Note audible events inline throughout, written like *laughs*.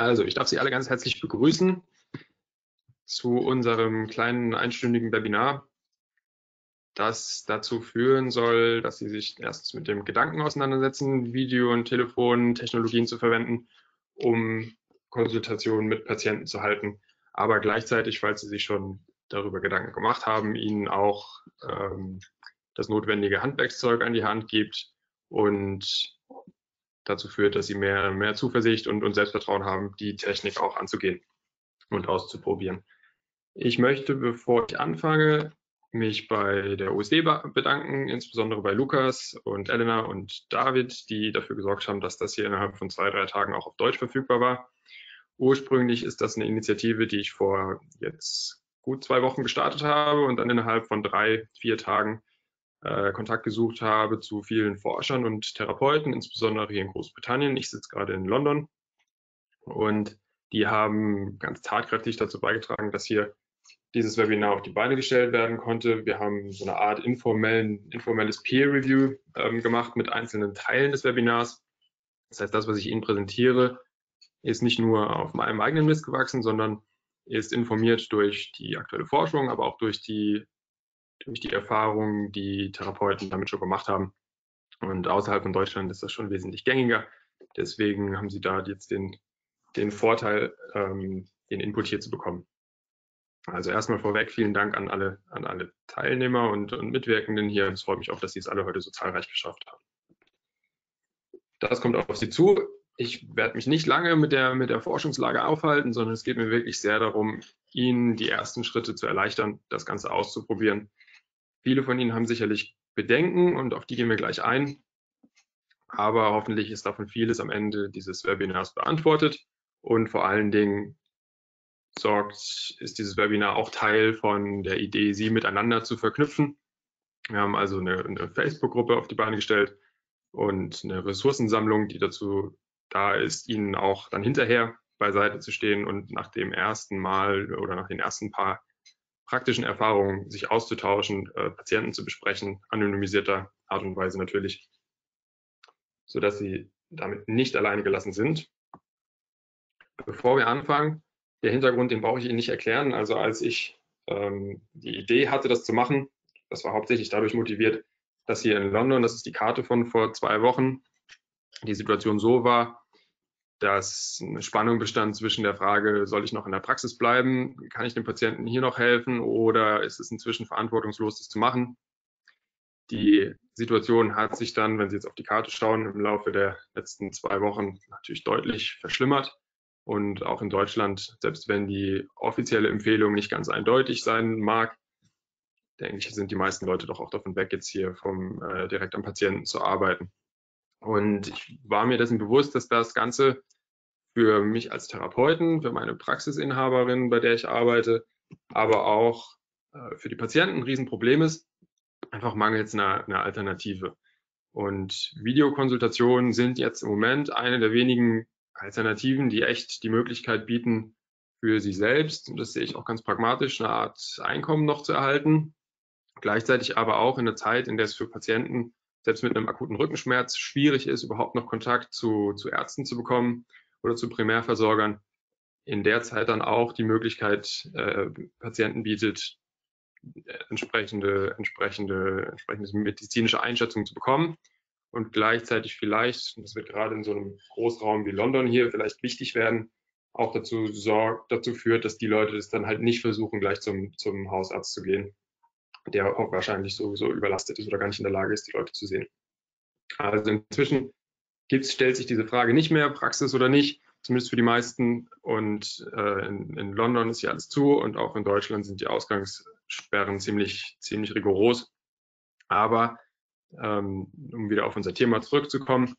Also, ich darf Sie alle ganz herzlich begrüßen zu unserem kleinen einstündigen Webinar, das dazu führen soll, dass Sie sich erst mit dem Gedanken auseinandersetzen, Video- und Telefontechnologien zu verwenden, um Konsultationen mit Patienten zu halten, aber gleichzeitig, falls Sie sich schon darüber Gedanken gemacht haben, Ihnen auch ähm, das notwendige Handwerkszeug an die Hand gibt und dazu führt, dass sie mehr, mehr Zuversicht und, und Selbstvertrauen haben, die Technik auch anzugehen und auszuprobieren. Ich möchte, bevor ich anfange, mich bei der USD bedanken, insbesondere bei Lukas und Elena und David, die dafür gesorgt haben, dass das hier innerhalb von zwei, drei Tagen auch auf Deutsch verfügbar war. Ursprünglich ist das eine Initiative, die ich vor jetzt gut zwei Wochen gestartet habe und dann innerhalb von drei, vier Tagen äh, Kontakt gesucht habe zu vielen Forschern und Therapeuten, insbesondere hier in Großbritannien. Ich sitze gerade in London und die haben ganz tatkräftig dazu beigetragen, dass hier dieses Webinar auf die Beine gestellt werden konnte. Wir haben so eine Art informellen, informelles Peer Review ähm, gemacht mit einzelnen Teilen des Webinars. Das heißt, das, was ich Ihnen präsentiere, ist nicht nur auf meinem eigenen Mist gewachsen, sondern ist informiert durch die aktuelle Forschung, aber auch durch die durch die Erfahrungen, die Therapeuten damit schon gemacht haben. Und außerhalb von Deutschland ist das schon wesentlich gängiger. Deswegen haben sie da jetzt den, den Vorteil, ähm, den Input hier zu bekommen. Also erstmal vorweg vielen Dank an alle, an alle Teilnehmer und, und Mitwirkenden hier. Es freut mich auch, dass Sie es alle heute so zahlreich geschafft haben. Das kommt auf Sie zu. Ich werde mich nicht lange mit der, mit der Forschungslage aufhalten, sondern es geht mir wirklich sehr darum, Ihnen die ersten Schritte zu erleichtern, das Ganze auszuprobieren Viele von Ihnen haben sicherlich Bedenken und auf die gehen wir gleich ein. Aber hoffentlich ist davon vieles am Ende dieses Webinars beantwortet und vor allen Dingen sorgt, ist dieses Webinar auch Teil von der Idee, Sie miteinander zu verknüpfen. Wir haben also eine, eine Facebook-Gruppe auf die Beine gestellt und eine Ressourcensammlung, die dazu da ist, Ihnen auch dann hinterher beiseite zu stehen und nach dem ersten Mal oder nach den ersten paar praktischen Erfahrungen sich auszutauschen, äh, Patienten zu besprechen, anonymisierter Art und Weise natürlich, sodass sie damit nicht alleine gelassen sind. Bevor wir anfangen, der Hintergrund, den brauche ich Ihnen nicht erklären. Also als ich ähm, die Idee hatte, das zu machen, das war hauptsächlich dadurch motiviert, dass hier in London, das ist die Karte von vor zwei Wochen, die Situation so war, dass eine Spannung bestand zwischen der Frage, soll ich noch in der Praxis bleiben, kann ich dem Patienten hier noch helfen oder ist es inzwischen verantwortungslos, das zu machen. Die Situation hat sich dann, wenn Sie jetzt auf die Karte schauen, im Laufe der letzten zwei Wochen natürlich deutlich verschlimmert. Und auch in Deutschland, selbst wenn die offizielle Empfehlung nicht ganz eindeutig sein mag, denke ich, sind die meisten Leute doch auch davon weg, jetzt hier vom äh, direkt am Patienten zu arbeiten. Und ich war mir dessen bewusst, dass das Ganze für mich als Therapeuten, für meine Praxisinhaberin, bei der ich arbeite, aber auch äh, für die Patienten ein Riesenproblem ist, einfach mangels einer, einer Alternative. Und Videokonsultationen sind jetzt im Moment eine der wenigen Alternativen, die echt die Möglichkeit bieten, für sie selbst, und das sehe ich auch ganz pragmatisch, eine Art Einkommen noch zu erhalten. Gleichzeitig aber auch in einer Zeit, in der es für Patienten selbst mit einem akuten Rückenschmerz schwierig ist, überhaupt noch Kontakt zu, zu Ärzten zu bekommen oder zu Primärversorgern, in der Zeit dann auch die Möglichkeit äh, Patienten bietet, äh, entsprechende, entsprechende, entsprechende medizinische Einschätzung zu bekommen und gleichzeitig vielleicht, das wird gerade in so einem Großraum wie London hier vielleicht wichtig werden, auch dazu sorgt, dazu führt, dass die Leute das dann halt nicht versuchen, gleich zum, zum Hausarzt zu gehen, der auch wahrscheinlich sowieso überlastet ist oder gar nicht in der Lage ist, die Leute zu sehen. Also inzwischen gibt's, stellt sich diese Frage nicht mehr, Praxis oder nicht, zumindest für die meisten. Und äh, in, in, London ist hier alles zu und auch in Deutschland sind die Ausgangssperren ziemlich, ziemlich rigoros. Aber ähm, um wieder auf unser Thema zurückzukommen,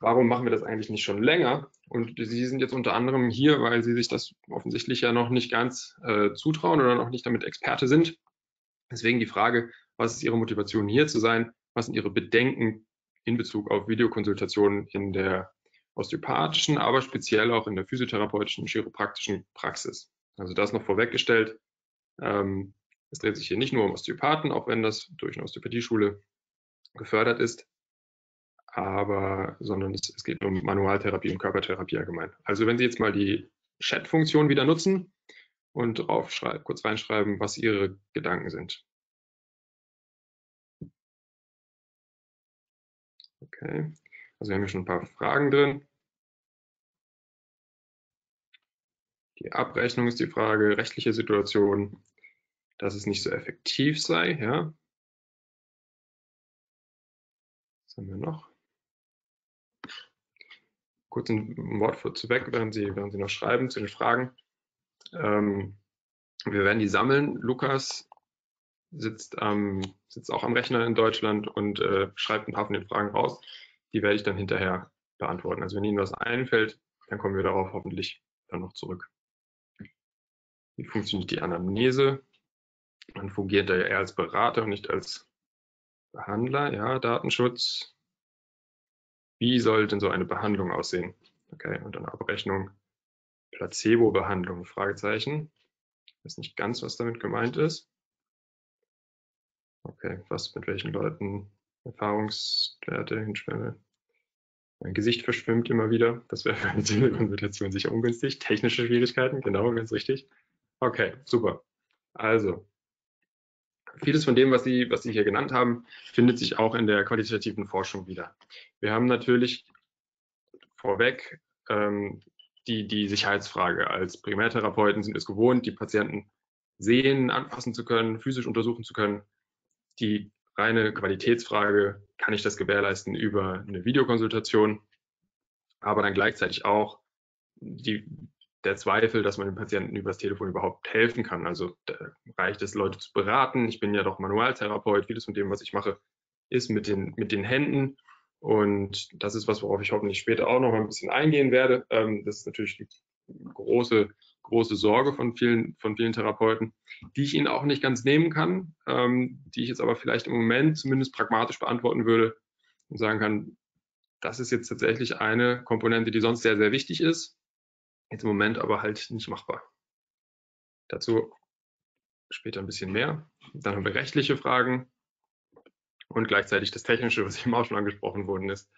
warum machen wir das eigentlich nicht schon länger? Und Sie sind jetzt unter anderem hier, weil Sie sich das offensichtlich ja noch nicht ganz äh, zutrauen oder noch nicht damit Experte sind. Deswegen die Frage, was ist Ihre Motivation hier zu sein? Was sind Ihre Bedenken in Bezug auf Videokonsultationen in der osteopathischen, aber speziell auch in der physiotherapeutischen, chiropraktischen Praxis? Also das noch vorweggestellt. Ähm, es dreht sich hier nicht nur um Osteopathen, auch wenn das durch eine Osteopathieschule gefördert ist. aber sondern es, es geht um Manualtherapie und Körpertherapie allgemein. Also wenn Sie jetzt mal die Chat-Funktion wieder nutzen und drauf kurz reinschreiben, was Ihre Gedanken sind. Okay, also wir haben hier schon ein paar Fragen drin. Die Abrechnung ist die Frage, rechtliche Situation, dass es nicht so effektiv sei. Ja. Was haben wir noch? Kurz ein Wort zu weg, während Sie, während Sie noch schreiben zu den Fragen. Ähm, wir werden die sammeln. Lukas sitzt, ähm, sitzt auch am Rechner in Deutschland und äh, schreibt ein paar von den Fragen raus. Die werde ich dann hinterher beantworten. Also wenn Ihnen was einfällt, dann kommen wir darauf hoffentlich dann noch zurück. Wie funktioniert die Anamnese? Man fungiert da ja eher als Berater und nicht als Behandler. Ja, Datenschutz. Wie soll denn so eine Behandlung aussehen? Okay, und dann Abrechnung. Placebo-Behandlung? Fragezeichen. Ich weiß nicht ganz, was damit gemeint ist. Okay, was mit welchen Leuten? Erfahrungswerte, Hinschwemme. Mein Gesicht verschwimmt immer wieder. Das wäre für eine Telekonsultation sicher ungünstig. Technische Schwierigkeiten, genau, ganz richtig. Okay, super. Also, vieles von dem, was Sie, was Sie hier genannt haben, findet sich auch in der qualitativen Forschung wieder. Wir haben natürlich vorweg ähm, die, die Sicherheitsfrage. Als Primärtherapeuten sind es gewohnt, die Patienten sehen, anfassen zu können, physisch untersuchen zu können. Die reine Qualitätsfrage, kann ich das gewährleisten über eine Videokonsultation, aber dann gleichzeitig auch die, der Zweifel, dass man den Patienten übers Telefon überhaupt helfen kann. Also reicht es, Leute zu beraten. Ich bin ja doch Manualtherapeut. Vieles von dem, was ich mache, ist mit den, mit den Händen. Und das ist was, worauf ich hoffentlich später auch noch mal ein bisschen eingehen werde. Ähm, das ist natürlich die große, große Sorge von vielen, von vielen Therapeuten, die ich Ihnen auch nicht ganz nehmen kann, ähm, die ich jetzt aber vielleicht im Moment zumindest pragmatisch beantworten würde und sagen kann, das ist jetzt tatsächlich eine Komponente, die sonst sehr, sehr wichtig ist, Jetzt im Moment aber halt nicht machbar. Dazu später ein bisschen mehr. Dann haben wir rechtliche Fragen und gleichzeitig das Technische, was eben auch schon angesprochen worden ist.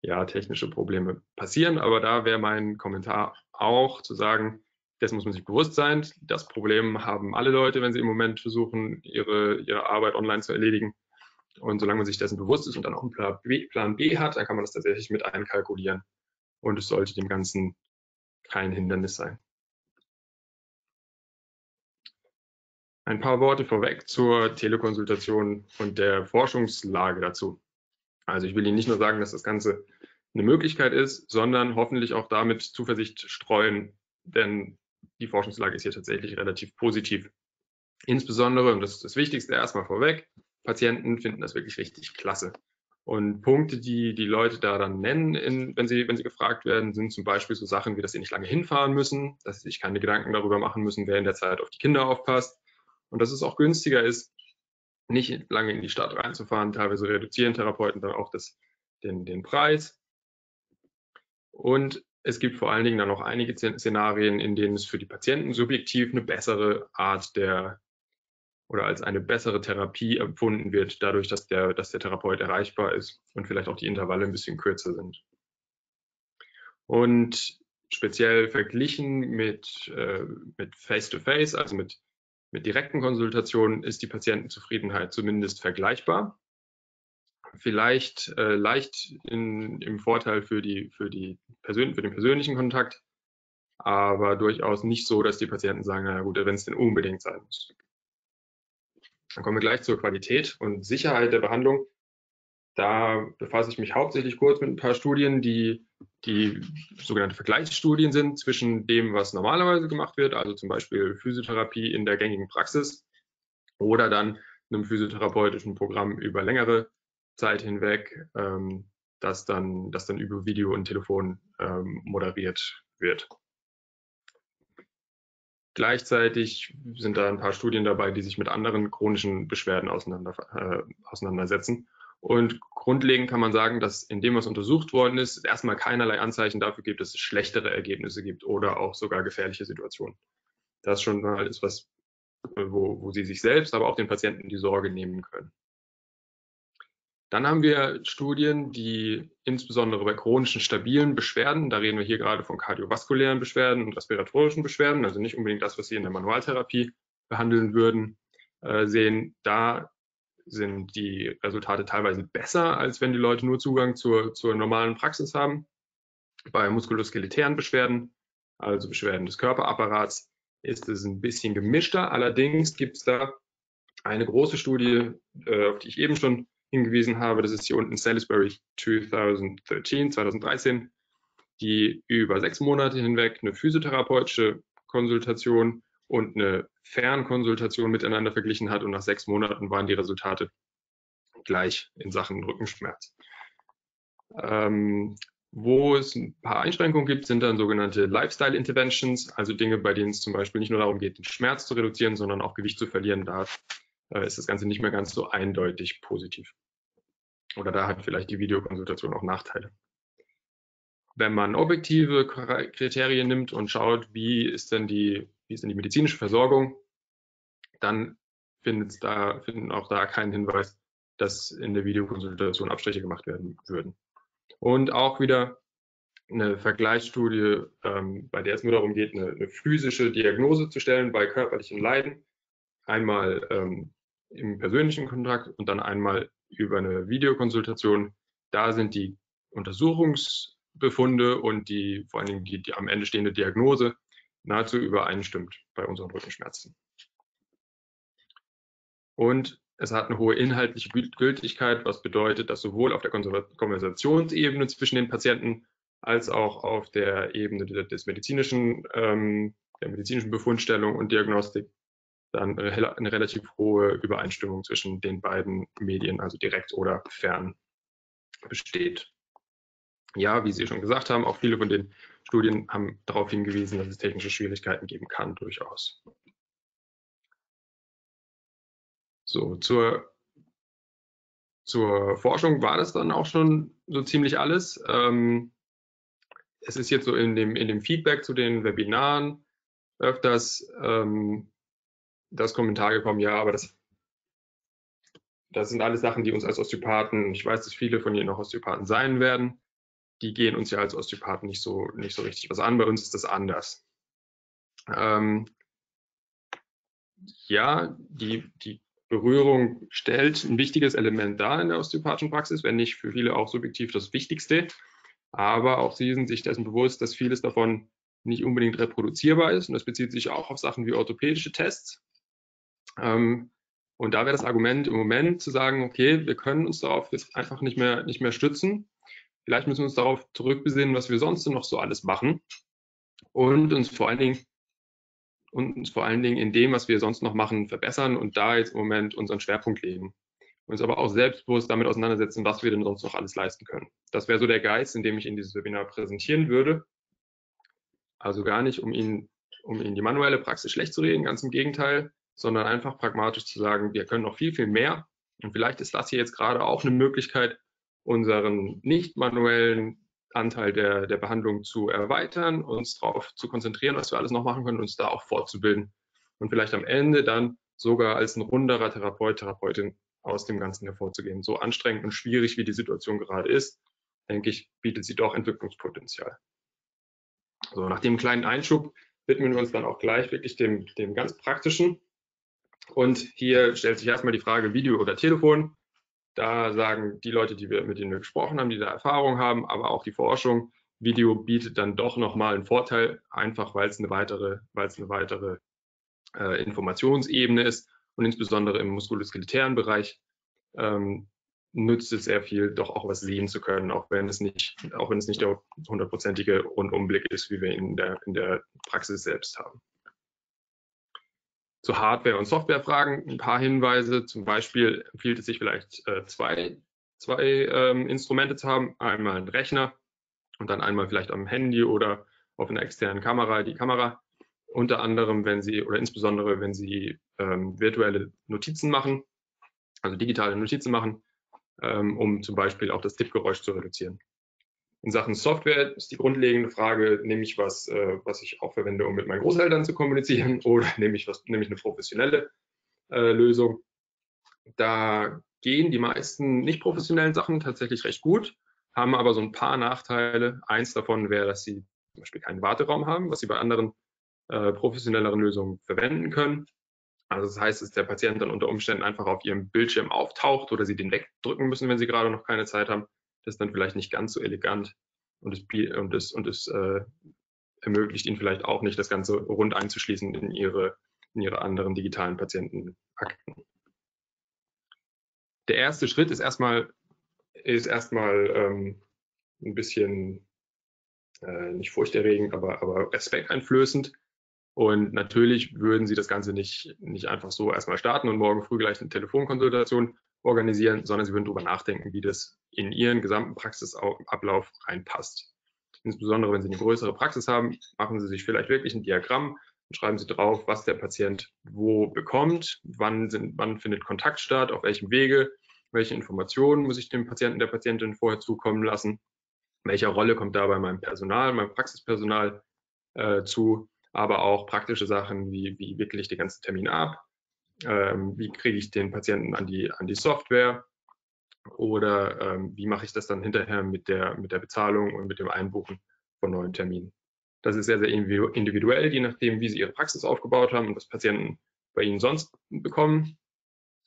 Ja, technische Probleme passieren, aber da wäre mein Kommentar auch zu sagen, dessen muss man sich bewusst sein. Das Problem haben alle Leute, wenn sie im Moment versuchen, ihre, ihre Arbeit online zu erledigen. Und solange man sich dessen bewusst ist und dann auch einen Plan B, Plan B hat, dann kann man das tatsächlich mit einkalkulieren. Und es sollte dem Ganzen kein Hindernis sein. Ein paar Worte vorweg zur Telekonsultation und der Forschungslage dazu. Also ich will Ihnen nicht nur sagen, dass das Ganze eine Möglichkeit ist, sondern hoffentlich auch damit Zuversicht streuen, denn die Forschungslage ist hier tatsächlich relativ positiv. Insbesondere, und das ist das Wichtigste erstmal vorweg, Patienten finden das wirklich richtig klasse. Und Punkte, die die Leute da dann nennen, in, wenn, sie, wenn sie gefragt werden, sind zum Beispiel so Sachen wie, dass sie nicht lange hinfahren müssen, dass sie sich keine Gedanken darüber machen müssen, wer in der Zeit auf die Kinder aufpasst und dass es auch günstiger ist, nicht lange in die Stadt reinzufahren. Teilweise reduzieren Therapeuten dann auch das, den, den Preis. Und es gibt vor allen Dingen dann noch einige Szenarien, in denen es für die Patienten subjektiv eine bessere Art der oder als eine bessere Therapie empfunden wird, dadurch, dass der, dass der Therapeut erreichbar ist und vielleicht auch die Intervalle ein bisschen kürzer sind. Und speziell verglichen mit, äh, mit Face-to-Face, -face, also mit, mit direkten Konsultationen, ist die Patientenzufriedenheit zumindest vergleichbar. Vielleicht äh, leicht in, im Vorteil für, die, für, die Persön für den persönlichen Kontakt, aber durchaus nicht so, dass die Patienten sagen, na gut, wenn es denn unbedingt sein muss. Dann kommen wir gleich zur Qualität und Sicherheit der Behandlung. Da befasse ich mich hauptsächlich kurz mit ein paar Studien, die, die sogenannte Vergleichsstudien sind zwischen dem, was normalerweise gemacht wird, also zum Beispiel Physiotherapie in der gängigen Praxis oder dann einem physiotherapeutischen Programm über längere Zeit hinweg, ähm, das, dann, das dann über Video und Telefon ähm, moderiert wird. Gleichzeitig sind da ein paar Studien dabei, die sich mit anderen chronischen Beschwerden auseinander, äh, auseinandersetzen. Und grundlegend kann man sagen, dass in dem, was untersucht worden ist, erstmal keinerlei Anzeichen dafür gibt, dass es schlechtere Ergebnisse gibt oder auch sogar gefährliche Situationen. Das schon mal ist was, wo, wo Sie sich selbst, aber auch den Patienten die Sorge nehmen können. Dann haben wir Studien, die insbesondere bei chronischen stabilen Beschwerden, da reden wir hier gerade von kardiovaskulären Beschwerden und respiratorischen Beschwerden, also nicht unbedingt das, was Sie in der Manualtherapie behandeln würden, äh, sehen. Da sind die Resultate teilweise besser, als wenn die Leute nur Zugang zur, zur normalen Praxis haben. Bei muskuloskeletären Beschwerden, also Beschwerden des Körperapparats, ist es ein bisschen gemischter. Allerdings gibt es da eine große Studie, äh, auf die ich eben schon hingewiesen habe, das ist hier unten Salisbury 2013, 2013, die über sechs Monate hinweg eine physiotherapeutische Konsultation und eine Fernkonsultation miteinander verglichen hat und nach sechs Monaten waren die Resultate gleich in Sachen Rückenschmerz. Ähm, wo es ein paar Einschränkungen gibt, sind dann sogenannte Lifestyle Interventions, also Dinge, bei denen es zum Beispiel nicht nur darum geht, den Schmerz zu reduzieren, sondern auch Gewicht zu verlieren. Da äh, ist das Ganze nicht mehr ganz so eindeutig positiv. Oder da hat vielleicht die Videokonsultation auch Nachteile. Wenn man objektive Kriterien nimmt und schaut, wie ist denn die, wie ist denn die medizinische Versorgung, dann findet da, finden auch da keinen Hinweis, dass in der Videokonsultation Abstriche gemacht werden würden. Und auch wieder eine Vergleichsstudie, ähm, bei der es nur darum geht, eine, eine, physische Diagnose zu stellen bei körperlichen Leiden. Einmal ähm, im persönlichen Kontakt und dann einmal über eine Videokonsultation. Da sind die Untersuchungsbefunde und die vor allen Dingen die, die am Ende stehende Diagnose nahezu übereinstimmt bei unseren Rückenschmerzen. Und es hat eine hohe inhaltliche Gültigkeit, was bedeutet, dass sowohl auf der Konversationsebene zwischen den Patienten als auch auf der Ebene des medizinischen, ähm, der medizinischen Befundstellung und Diagnostik dann eine relativ hohe Übereinstimmung zwischen den beiden Medien, also direkt oder fern, besteht. Ja, wie Sie schon gesagt haben, auch viele von den Studien haben darauf hingewiesen, dass es technische Schwierigkeiten geben kann, durchaus. So, zur, zur Forschung war das dann auch schon so ziemlich alles. Ähm, es ist jetzt so in dem, in dem Feedback zu den Webinaren öfters ähm, das Kommentar gekommen, ja, aber das, das sind alles Sachen, die uns als Osteopathen, ich weiß, dass viele von Ihnen noch Osteopathen sein werden, die gehen uns ja als Osteopathen nicht so, nicht so richtig was an. Bei uns ist das anders. Ähm, ja, die, die Berührung stellt ein wichtiges Element dar in der osteopathischen Praxis, wenn nicht für viele auch subjektiv das Wichtigste. Aber auch sie sind sich dessen bewusst, dass vieles davon nicht unbedingt reproduzierbar ist. Und das bezieht sich auch auf Sachen wie orthopädische Tests. Ähm, und da wäre das Argument im Moment zu sagen, okay, wir können uns darauf jetzt einfach nicht mehr, nicht mehr stützen. Vielleicht müssen wir uns darauf zurückbesinnen, was wir sonst noch so alles machen und uns vor allen Dingen und uns vor allen Dingen in dem, was wir sonst noch machen, verbessern und da jetzt im Moment unseren Schwerpunkt legen. Uns aber auch selbstbewusst damit auseinandersetzen, was wir denn sonst noch alles leisten können. Das wäre so der Geist, in dem ich in dieses Webinar präsentieren würde. Also gar nicht, um Ihnen, um Ihnen die manuelle Praxis schlecht zu reden, ganz im Gegenteil, sondern einfach pragmatisch zu sagen, wir können noch viel, viel mehr. Und vielleicht ist das hier jetzt gerade auch eine Möglichkeit, unseren nicht manuellen Anteil der, der Behandlung zu erweitern, uns darauf zu konzentrieren, was wir alles noch machen können, uns da auch fortzubilden und vielleicht am Ende dann sogar als ein runderer Therapeut, Therapeutin aus dem Ganzen hervorzugehen. So anstrengend und schwierig, wie die Situation gerade ist, denke ich, bietet sie doch Entwicklungspotenzial. So, nach dem kleinen Einschub widmen wir uns dann auch gleich wirklich dem, dem ganz praktischen. Und hier stellt sich erstmal die Frage Video oder Telefon. Da sagen die Leute, die wir, mit denen wir gesprochen haben, die da Erfahrung haben, aber auch die Forschung, Video bietet dann doch nochmal einen Vorteil, einfach weil es eine weitere, weil es eine weitere äh, Informationsebene ist und insbesondere im muskuloskeletären Bereich ähm, nützt es sehr viel, doch auch was sehen zu können, auch wenn es nicht, auch wenn es nicht der hundertprozentige Rundumblick ist, wie wir ihn in der, in der Praxis selbst haben zu Hardware- und Softwarefragen ein paar Hinweise. Zum Beispiel empfiehlt es sich vielleicht äh, zwei, zwei ähm, Instrumente zu haben. Einmal einen Rechner und dann einmal vielleicht am Handy oder auf einer externen Kamera die Kamera. Unter anderem, wenn Sie oder insbesondere, wenn Sie ähm, virtuelle Notizen machen, also digitale Notizen machen, ähm, um zum Beispiel auch das Tippgeräusch zu reduzieren. In Sachen Software ist die grundlegende Frage, nehme ich was, äh, was ich auch verwende, um mit meinen Großeltern zu kommunizieren *laughs* oder nehme ich, was, nehme ich eine professionelle äh, Lösung? Da gehen die meisten nicht professionellen Sachen tatsächlich recht gut, haben aber so ein paar Nachteile. Eins davon wäre, dass sie zum Beispiel keinen Warteraum haben, was sie bei anderen äh, professionelleren Lösungen verwenden können. Also das heißt, dass der Patient dann unter Umständen einfach auf ihrem Bildschirm auftaucht oder sie den wegdrücken müssen, wenn sie gerade noch keine Zeit haben. Das ist dann vielleicht nicht ganz so elegant und es, und es, und es äh, ermöglicht ihnen vielleicht auch nicht, das Ganze rund einzuschließen in ihre, in ihre anderen digitalen Patientenakten. Der erste Schritt ist erstmal, ist erstmal ähm, ein bisschen äh, nicht furchterregend, aber, aber respekteinflößend. Und natürlich würden Sie das Ganze nicht, nicht einfach so erstmal starten und morgen früh gleich eine Telefonkonsultation organisieren, sondern Sie würden darüber nachdenken, wie das in Ihren gesamten Praxisablauf reinpasst. Insbesondere wenn Sie eine größere Praxis haben, machen Sie sich vielleicht wirklich ein Diagramm und schreiben Sie drauf, was der Patient wo bekommt, wann, sind, wann findet Kontakt statt, auf welchem Wege, welche Informationen muss ich dem Patienten, der Patientin vorher zukommen lassen, welche Rolle kommt da bei meinem Personal, meinem Praxispersonal äh, zu aber auch praktische Sachen wie, wie wickle ich den ganzen Termin ab, ähm, wie kriege ich den Patienten an die, an die Software oder ähm, wie mache ich das dann hinterher mit der, mit der Bezahlung und mit dem Einbuchen von neuen Terminen. Das ist sehr, sehr individuell, je nachdem, wie Sie Ihre Praxis aufgebaut haben und was Patienten bei Ihnen sonst bekommen.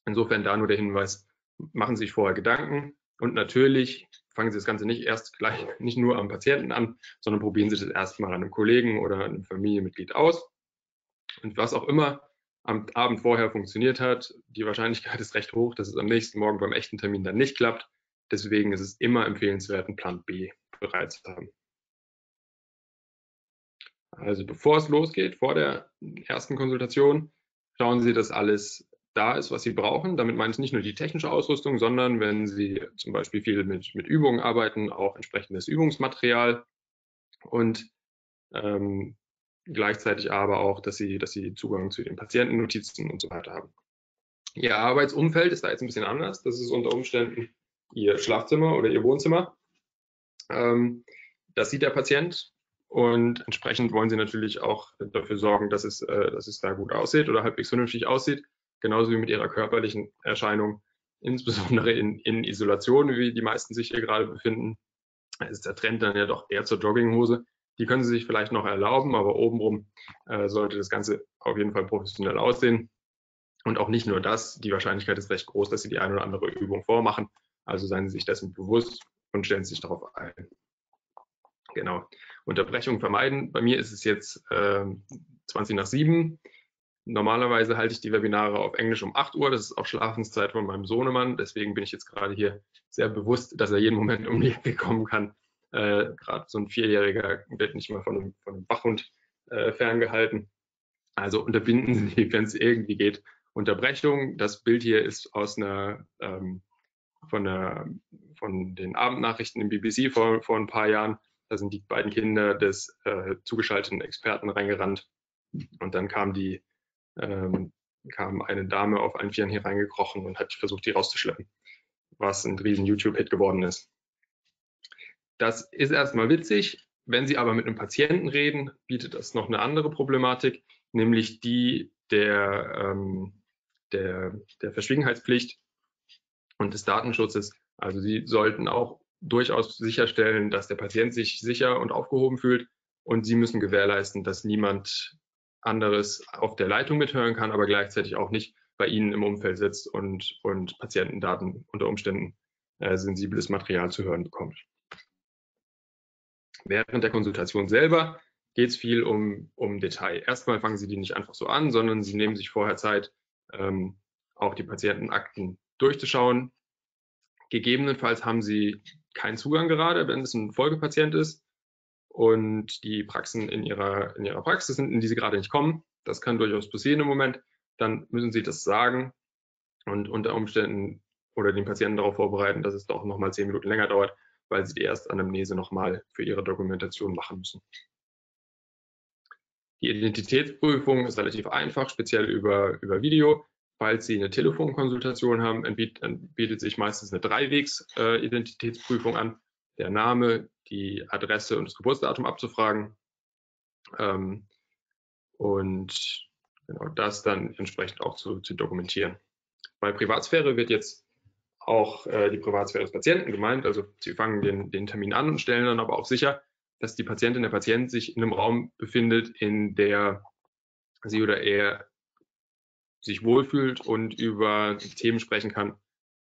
Insofern da nur der Hinweis, machen Sie sich vorher Gedanken und natürlich fangen Sie das Ganze nicht erst gleich, *laughs* nicht nur am Patienten an, sondern probieren Sie das erstmal an einem Kollegen oder einem Familienmitglied aus. Und was auch immer am Abend vorher funktioniert hat, die Wahrscheinlichkeit ist recht hoch, dass es am nächsten Morgen beim echten Termin dann nicht klappt. Deswegen ist es immer empfehlenswert, einen Plan B bereit zu haben. Also bevor es losgeht, vor der ersten Konsultation, schauen Sie, dass alles da ist, was Sie brauchen. Damit meine ich nicht nur die technische Ausrüstung, sondern wenn Sie zum Beispiel viel mit, mit Übungen arbeiten, auch entsprechendes Übungsmaterial und ähm, gleichzeitig aber auch, dass Sie, dass Sie Zugang zu den Patientennotizen und so weiter haben. Ihr Arbeitsumfeld ist da jetzt ein bisschen anders. Das ist unter Umständen Ihr Schlafzimmer oder Ihr Wohnzimmer. Ähm, das sieht der Patient und entsprechend wollen Sie natürlich auch dafür sorgen, dass es, äh, dass es da gut aussieht oder halbwegs vernünftig aussieht genauso wie mit ihrer körperlichen Erscheinung, insbesondere in, in Isolation, wie die meisten sich hier gerade befinden, ist der Trend dann ja doch eher zur Jogginghose. Die können sie sich vielleicht noch erlauben, aber obenrum äh, sollte das Ganze auf jeden Fall professionell aussehen. Und auch nicht nur das, die Wahrscheinlichkeit ist recht groß, dass sie die eine oder andere Übung vormachen. Also seien Sie sich dessen bewusst und stellen Sie sich darauf ein. Genau. Unterbrechung vermeiden. Bei mir ist es jetzt äh, 20 nach 7. Normalerweise halte ich die Webinare auf Englisch um 8 Uhr. Das ist auch Schlafenszeit von meinem Sohnemann. Deswegen bin ich jetzt gerade hier sehr bewusst, dass er jeden Moment um die Ecke kommen kann. Äh, gerade so ein Vierjähriger wird nicht mal von einem, von einem Wachhund äh, ferngehalten. Also unterbinden Sie, wenn es irgendwie geht, Unterbrechung. Das Bild hier ist aus einer, ähm, von, einer, von den Abendnachrichten im BBC vor, vor ein paar Jahren. Da sind die beiden Kinder des äh, zugeschalteten Experten reingerannt. Und dann kam die ähm, kam eine Dame auf allen Vieren hier reingekrochen und hat versucht, die rauszuschleppen, was ein riesen YouTube-Hit geworden ist. Das ist erstmal witzig. Wenn Sie aber mit einem Patienten reden, bietet das noch eine andere Problematik, nämlich die der, ähm, der, der Verschwiegenheitspflicht und des Datenschutzes. Also Sie sollten auch durchaus sicherstellen, dass der Patient sich sicher und aufgehoben fühlt und Sie müssen gewährleisten, dass niemand anderes auf der Leitung mithören kann, aber gleichzeitig auch nicht bei Ihnen im Umfeld sitzt und, und Patientendaten unter Umständen äh, sensibles Material zu hören bekommt. Während der Konsultation selber geht es viel um, um Detail. Erstmal fangen Sie die nicht einfach so an, sondern Sie nehmen sich vorher Zeit, ähm, auch die Patientenakten durchzuschauen. Gegebenenfalls haben Sie keinen Zugang gerade, wenn es ein Folgepatient ist und die Praxen in ihrer, in ihrer Praxis sind, in die sie gerade nicht kommen. Das kann durchaus passieren im Moment. Dann müssen sie das sagen und unter Umständen oder den Patienten darauf vorbereiten, dass es doch nochmal zehn Minuten länger dauert, weil sie die Erstanamnese nochmal für ihre Dokumentation machen müssen. Die Identitätsprüfung ist relativ einfach, speziell über, über Video. Falls Sie eine Telefonkonsultation haben, bietet sich meistens eine Dreiwegs-Identitätsprüfung äh, an. Der Name, die Adresse und das Geburtsdatum abzufragen ähm, und genau das dann entsprechend auch zu, zu dokumentieren. Bei Privatsphäre wird jetzt auch äh, die Privatsphäre des Patienten gemeint. Also Sie fangen den, den Termin an und stellen dann aber auch sicher, dass die Patientin, der Patient sich in einem Raum befindet, in der sie oder er sich wohlfühlt und über Themen sprechen kann,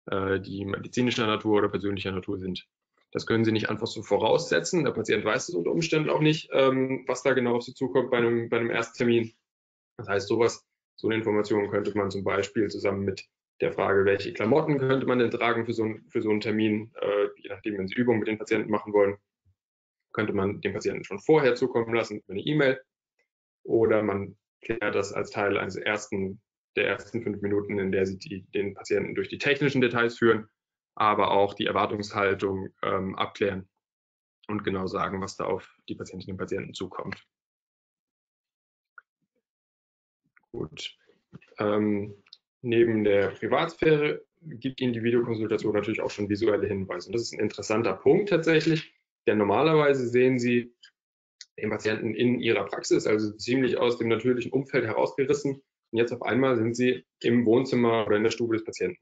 äh, die medizinischer Natur oder persönlicher Natur sind. Das können Sie nicht einfach so voraussetzen. Der Patient weiß es unter Umständen auch nicht, ähm, was da genau auf Sie zukommt bei einem, bei einem Ersttermin. Das heißt, sowas, so eine Information könnte man zum Beispiel zusammen mit der Frage, welche Klamotten könnte man denn tragen für so, ein, für so einen Termin, äh, je nachdem, wenn Sie Übungen mit den Patienten machen wollen, könnte man dem Patienten schon vorher zukommen lassen über eine E-Mail oder man klärt das als Teil eines ersten, der ersten fünf Minuten, in der Sie die, den Patienten durch die technischen Details führen, aber auch die Erwartungshaltung ähm, abklären und genau sagen, was da auf die Patientinnen und Patienten zukommt. Gut. Ähm, neben der Privatsphäre gibt Ihnen die Videokonsultation natürlich auch schon visuelle Hinweise. Und das ist ein interessanter Punkt tatsächlich, denn normalerweise sehen Sie den Patienten in ihrer Praxis, also ziemlich aus dem natürlichen Umfeld herausgerissen. Und jetzt auf einmal sind Sie im Wohnzimmer oder in der Stube des Patienten.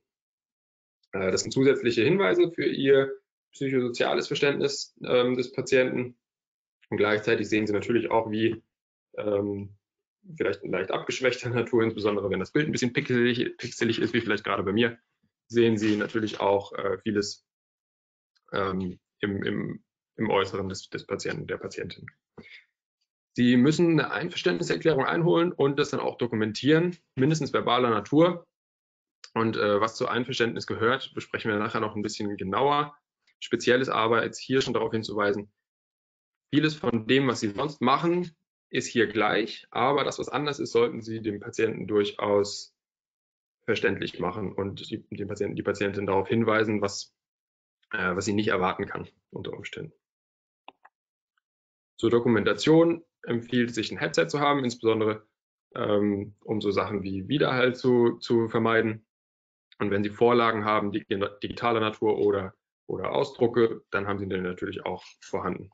Äh, das sind zusätzliche Hinweise für Ihr psychosoziales Verständnis ähm, des Patienten. Und gleichzeitig sehen Sie natürlich auch, wie ähm, vielleicht in leicht abgeschwächter Natur, insbesondere wenn das Bild ein bisschen pixelig, pixelig ist, wie vielleicht gerade bei mir, sehen Sie natürlich auch äh, vieles ähm, im, im, im Äußeren des, des Patienten, der Patientin. Sie müssen eine Einverständniserklärung einholen und das dann auch dokumentieren, mindestens verbaler Natur. Und äh, was zu Einverständnis gehört, besprechen wir nachher noch ein bisschen genauer. Speziell ist aber jetzt hier schon darauf hinzuweisen, vieles von dem, was Sie sonst machen, ist hier gleich, aber das, was anders ist, sollten Sie dem Patienten durchaus verständlich machen und die, den Patienten, die Patientin darauf hinweisen, was, äh, was sie nicht erwarten kann unter Umständen. Zur Dokumentation empfiehlt sich ein Headset zu haben, insbesondere ähm, um so Sachen wie Widerhall zu, zu vermeiden. Und wenn Sie Vorlagen haben, digitaler Natur oder, oder Ausdrucke, dann haben Sie den natürlich auch vorhanden.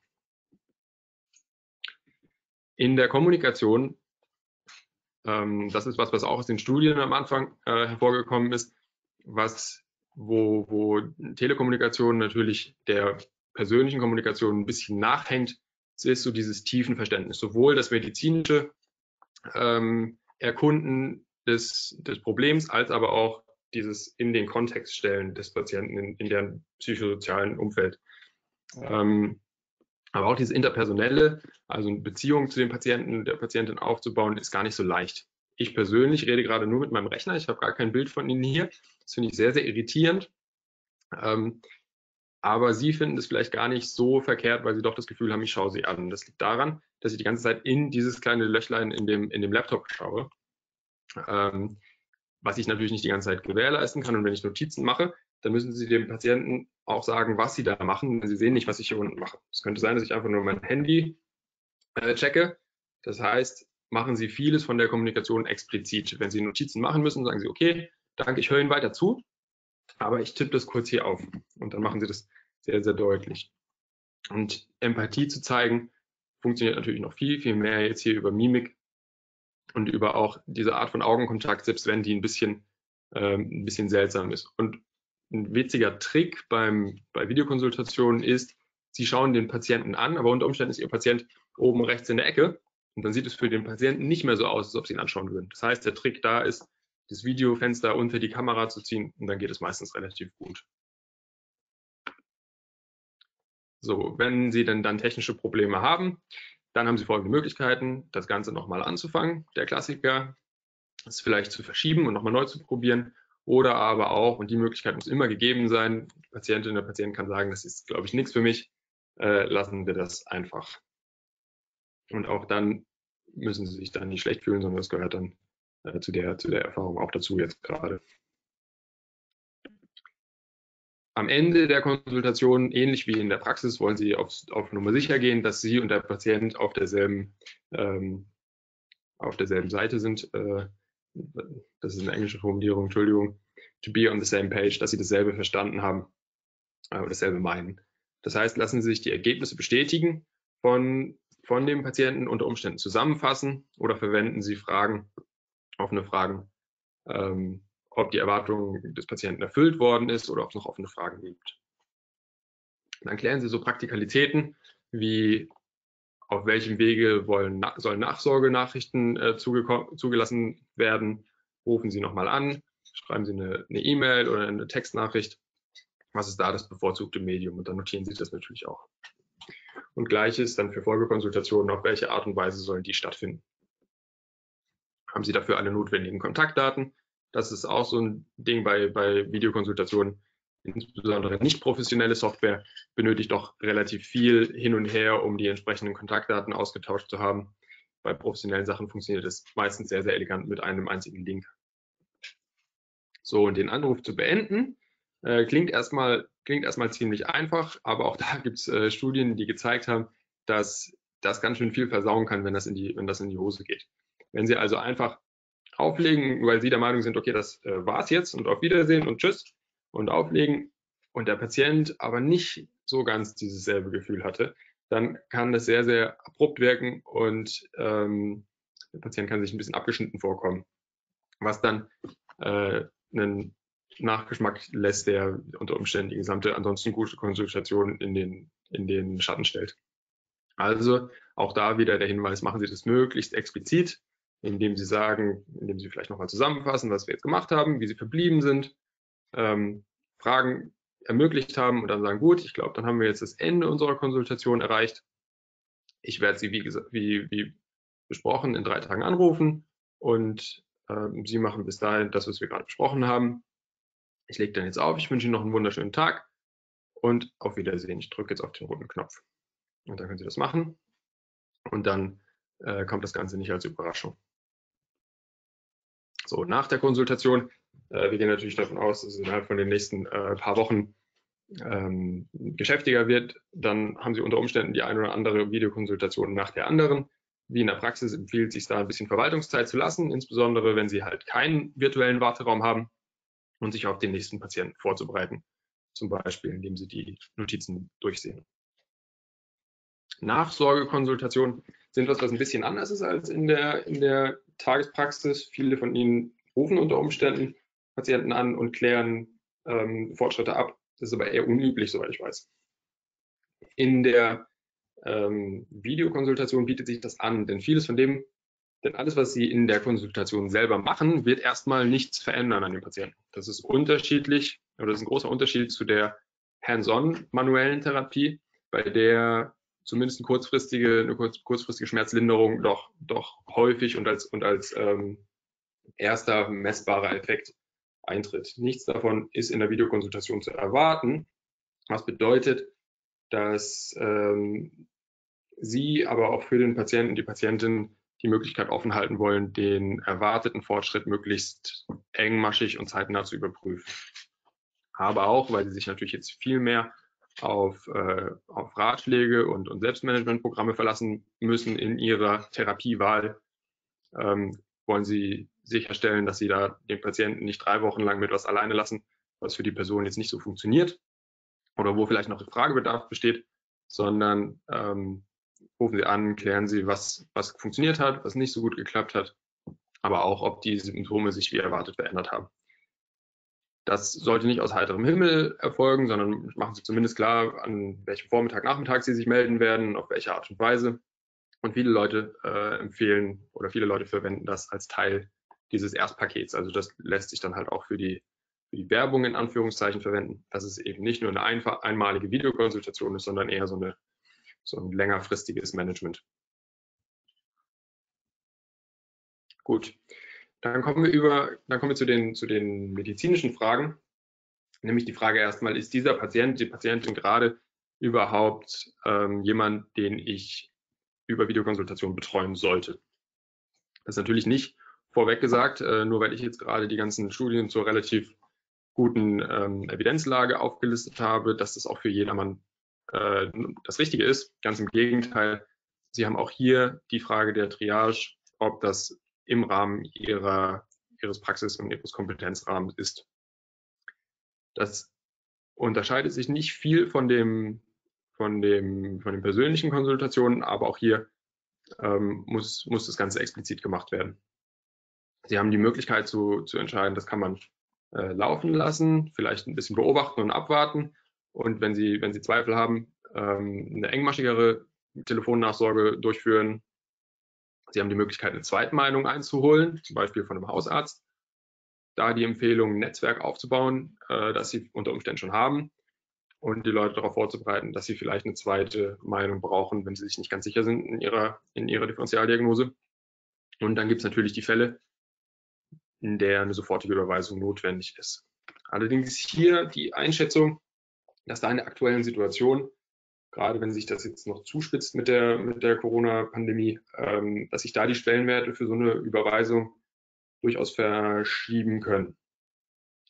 In der Kommunikation, ähm, das ist was, was auch aus den Studien am Anfang äh, hervorgekommen ist, was, wo, wo Telekommunikation natürlich der persönlichen Kommunikation ein bisschen nachhängt, ist so dieses tiefen Verständnis, sowohl das medizinische ähm, Erkunden des, des Problems, als aber auch dieses in den Kontext stellen des Patienten in, in deren psychosozialen Umfeld. Ähm, aber auch dieses interpersonelle, also eine Beziehung zu den Patienten, der Patientin aufzubauen, ist gar nicht so leicht. Ich persönlich rede gerade nur mit meinem Rechner. Ich habe gar kein Bild von Ihnen hier. Das finde ich sehr, sehr irritierend. Ähm, aber Sie finden es vielleicht gar nicht so verkehrt, weil Sie doch das Gefühl haben, ich schaue Sie an. Das liegt daran, dass ich die ganze Zeit in dieses kleine Löchlein in dem, in dem Laptop schaue, ähm, was ich natürlich nicht die ganze Zeit gewährleisten kann. Und wenn ich Notizen mache, dann müssen Sie dem Patienten auch sagen, was Sie da machen. Sie sehen nicht, was ich hier unten mache. Es könnte sein, dass ich einfach nur mein Handy äh, checke. Das heißt, machen Sie vieles von der Kommunikation explizit. Wenn Sie Notizen machen müssen, sagen Sie, okay, danke, ich höre Ihnen weiter zu. Aber ich tippe das kurz hier auf und dann machen Sie das sehr, sehr deutlich. Und Empathie zu zeigen, funktioniert natürlich noch viel, viel mehr jetzt hier über Mimik und über auch diese Art von Augenkontakt, selbst wenn die ein bisschen, ähm, ein bisschen seltsam ist. Und ein witziger Trick beim, bei Videokonsultationen ist, Sie schauen den Patienten an, aber unter Umständen ist Ihr Patient oben rechts in der Ecke und dann sieht es für den Patienten nicht mehr so aus, als ob Sie ihn anschauen würden. Das heißt, der Trick da ist, das Videofenster unter die Kamera zu ziehen und dann geht es meistens relativ gut. So, wenn Sie denn dann technische Probleme haben, dann haben Sie folgende Möglichkeiten, das Ganze nochmal anzufangen. Der Klassiker ist vielleicht zu verschieben und nochmal neu zu probieren oder aber auch, und die Möglichkeit muss immer gegeben sein, Patientin oder Patient kann sagen, das ist, glaube ich, nichts für mich, äh, lassen wir das einfach. Und auch dann müssen Sie sich dann nicht schlecht fühlen, sondern das gehört dann äh, zu, der, zu der Erfahrung auch dazu jetzt gerade. Am Ende der Konsultation, ähnlich wie in der Praxis, wollen Sie auf, auf Nummer sicher gehen, dass Sie und der Patient auf derselben, ähm, auf derselben Seite sind. Äh, das ist eine englische Formulierung, Entschuldigung. To be on the same page, dass Sie dasselbe verstanden haben äh, oder dasselbe meinen. Das heißt, lassen Sie sich die Ergebnisse bestätigen von, von dem Patienten unter Umständen zusammenfassen oder verwenden Sie Fragen offene Fragen, ähm, ob die Erwartung des Patienten erfüllt worden ist oder ob es noch offene Fragen gibt. Dann klären Sie so Praktikalitäten wie auf welchem Wege wollen, sollen Nachsorgenachrichten äh, zugelassen werden. Rufen Sie nochmal an, schreiben Sie eine E-Mail e oder eine Textnachricht. Was ist da das bevorzugte Medium? Und dann notieren Sie das natürlich auch. Und gleiches dann für Folgekonsultationen, auf welche Art und Weise sollen die stattfinden. Haben Sie dafür alle notwendigen Kontaktdaten? Das ist auch so ein Ding bei, bei Videokonsultationen insbesondere nicht professionelle Software benötigt doch relativ viel hin und her, um die entsprechenden Kontaktdaten ausgetauscht zu haben. Bei professionellen Sachen funktioniert es meistens sehr, sehr elegant mit einem einzigen Link. So, und den Anruf zu beenden, äh, klingt, erstmal, klingt erstmal ziemlich einfach, aber auch *laughs* da gibt es äh, Studien, die gezeigt haben, dass das ganz schön viel versauen kann, wenn das in die, wenn das in die Hose geht. Wenn Sie also einfach auflegen, weil Sie der Meinung sind, okay, das äh, war's jetzt und auf Wiedersehen und tschüss, und auflegen und der Patient aber nicht so ganz dieses selbe Gefühl hatte, dann kann das sehr, sehr abrupt wirken und ähm, der Patient kann sich ein bisschen abgeschnitten vorkommen, was dann äh, einen Nachgeschmack lässt, der unter Umständen die gesamte ansonsten gute Konsultation in den, in den Schatten stellt. Also auch da wieder der Hinweis, machen Sie das möglichst explizit, indem Sie sagen, indem Sie vielleicht nochmal zusammenfassen, was wir jetzt gemacht haben, wie Sie verblieben sind, ähm, Fragen ermöglicht haben und dann sagen, gut, ich glaube, dann haben wir jetzt das Ende unserer Konsultation erreicht. Ich werde Sie, wie, wie, wie besprochen, in drei Tagen anrufen und ähm, Sie machen bis dahin das, was wir gerade besprochen haben. Ich lege dann jetzt auf. Ich wünsche Ihnen noch einen wunderschönen Tag und auf Wiedersehen. Ich drücke jetzt auf den roten Knopf. Und dann können Sie das machen. Und dann äh, kommt das Ganze nicht als Überraschung. So, nach der Konsultation äh, wir gehen natürlich davon aus, dass es innerhalb von den nächsten äh, paar Wochen ähm, geschäftiger wird. Dann haben Sie unter Umständen die eine oder andere Videokonsultation nach der anderen. Wie in der Praxis empfiehlt sich da ein bisschen Verwaltungszeit zu lassen, insbesondere wenn Sie halt keinen virtuellen Warteraum haben und sich auf den nächsten Patienten vorzubereiten, zum Beispiel indem Sie die Notizen durchsehen. Nachsorgekonsultationen sind was, was ein bisschen anders ist als in der, in der Tagespraxis. Viele von Ihnen rufen unter Umständen Patienten an und klären ähm, Fortschritte ab. Das ist aber eher unüblich, soweit ich weiß. In der ähm, Videokonsultation bietet sich das an, denn vieles von dem, denn alles, was Sie in der Konsultation selber machen, wird erstmal nichts verändern an dem Patienten. Das ist unterschiedlich oder das ist ein großer Unterschied zu der hands-on manuellen Therapie, bei der zumindest eine kurzfristige, eine kurz, kurzfristige Schmerzlinderung doch, doch häufig und als, und als ähm, erster messbarer Effekt eintritt. Nichts davon ist in der Videokonsultation zu erwarten, was bedeutet, dass ähm, Sie, aber auch für den Patienten, die Patientin die Möglichkeit offen halten wollen, den erwarteten Fortschritt möglichst engmaschig und zeitnah zu überprüfen. Aber auch, weil Sie sich natürlich jetzt viel mehr auf, äh, auf Ratschläge und, und Selbstmanagementprogramme verlassen müssen in Ihrer Therapiewahl, ähm, wollen Sie sicherstellen, dass sie da den Patienten nicht drei Wochen lang mit was alleine lassen, was für die Person jetzt nicht so funktioniert oder wo vielleicht noch Fragebedarf besteht, sondern ähm, rufen Sie an, klären Sie, was, was funktioniert hat, was nicht so gut geklappt hat, aber auch, ob die Symptome sich wie erwartet verändert haben. Das sollte nicht aus heiterem Himmel erfolgen, sondern machen Sie zumindest klar, an welchem Vormittag, Nachmittag Sie sich melden werden, auf welche Art und Weise. Und viele Leute äh, empfehlen oder viele Leute verwenden das als Teil dieses Erstpakets. Also das lässt sich dann halt auch für die, für die Werbung in Anführungszeichen verwenden, dass es eben nicht nur eine einmalige Videokonsultation ist, sondern eher so, eine, so ein längerfristiges Management. Gut, dann kommen wir über, dann kommen wir zu den, zu den medizinischen Fragen. Nämlich die Frage erstmal, ist dieser Patient, die Patientin gerade überhaupt ähm, jemand, den ich über Videokonsultation betreuen sollte? Das ist natürlich nicht vorweg gesagt, äh, nur weil ich jetzt gerade die ganzen Studien zur relativ guten ähm, Evidenzlage aufgelistet habe, dass das auch für jedermann äh, das Richtige ist. Ganz im Gegenteil, Sie haben auch hier die Frage der Triage, ob das im Rahmen Ihrer, Ihres Praxis- und Ihres Kompetenzrahmens ist. Das unterscheidet sich nicht viel von dem, von dem, von den persönlichen Konsultationen, aber auch hier ähm, muss, muss das Ganze explizit gemacht werden. Sie haben die Möglichkeit zu, zu entscheiden, das kann man äh, laufen lassen, vielleicht ein bisschen beobachten und abwarten. Und wenn Sie, wenn Sie Zweifel haben, ähm, eine engmaschigere Telefonnachsorge durchführen. Sie haben die Möglichkeit, eine Zweitmeinung einzuholen, zum Beispiel von einem Hausarzt. Da die Empfehlung, ein Netzwerk aufzubauen, äh, das Sie unter Umständen schon haben und die Leute darauf vorzubereiten, dass sie vielleicht eine zweite Meinung brauchen, wenn sie sich nicht ganz sicher sind in ihrer, in ihrer Differentialdiagnose. Und dann gibt es natürlich die Fälle, in der eine sofortige Überweisung notwendig ist. Allerdings hier die Einschätzung, dass da in der aktuellen Situation, gerade wenn sich das jetzt noch zuspitzt mit der, mit der Corona-Pandemie, ähm, dass sich da die Schwellenwerte für so eine Überweisung durchaus verschieben können.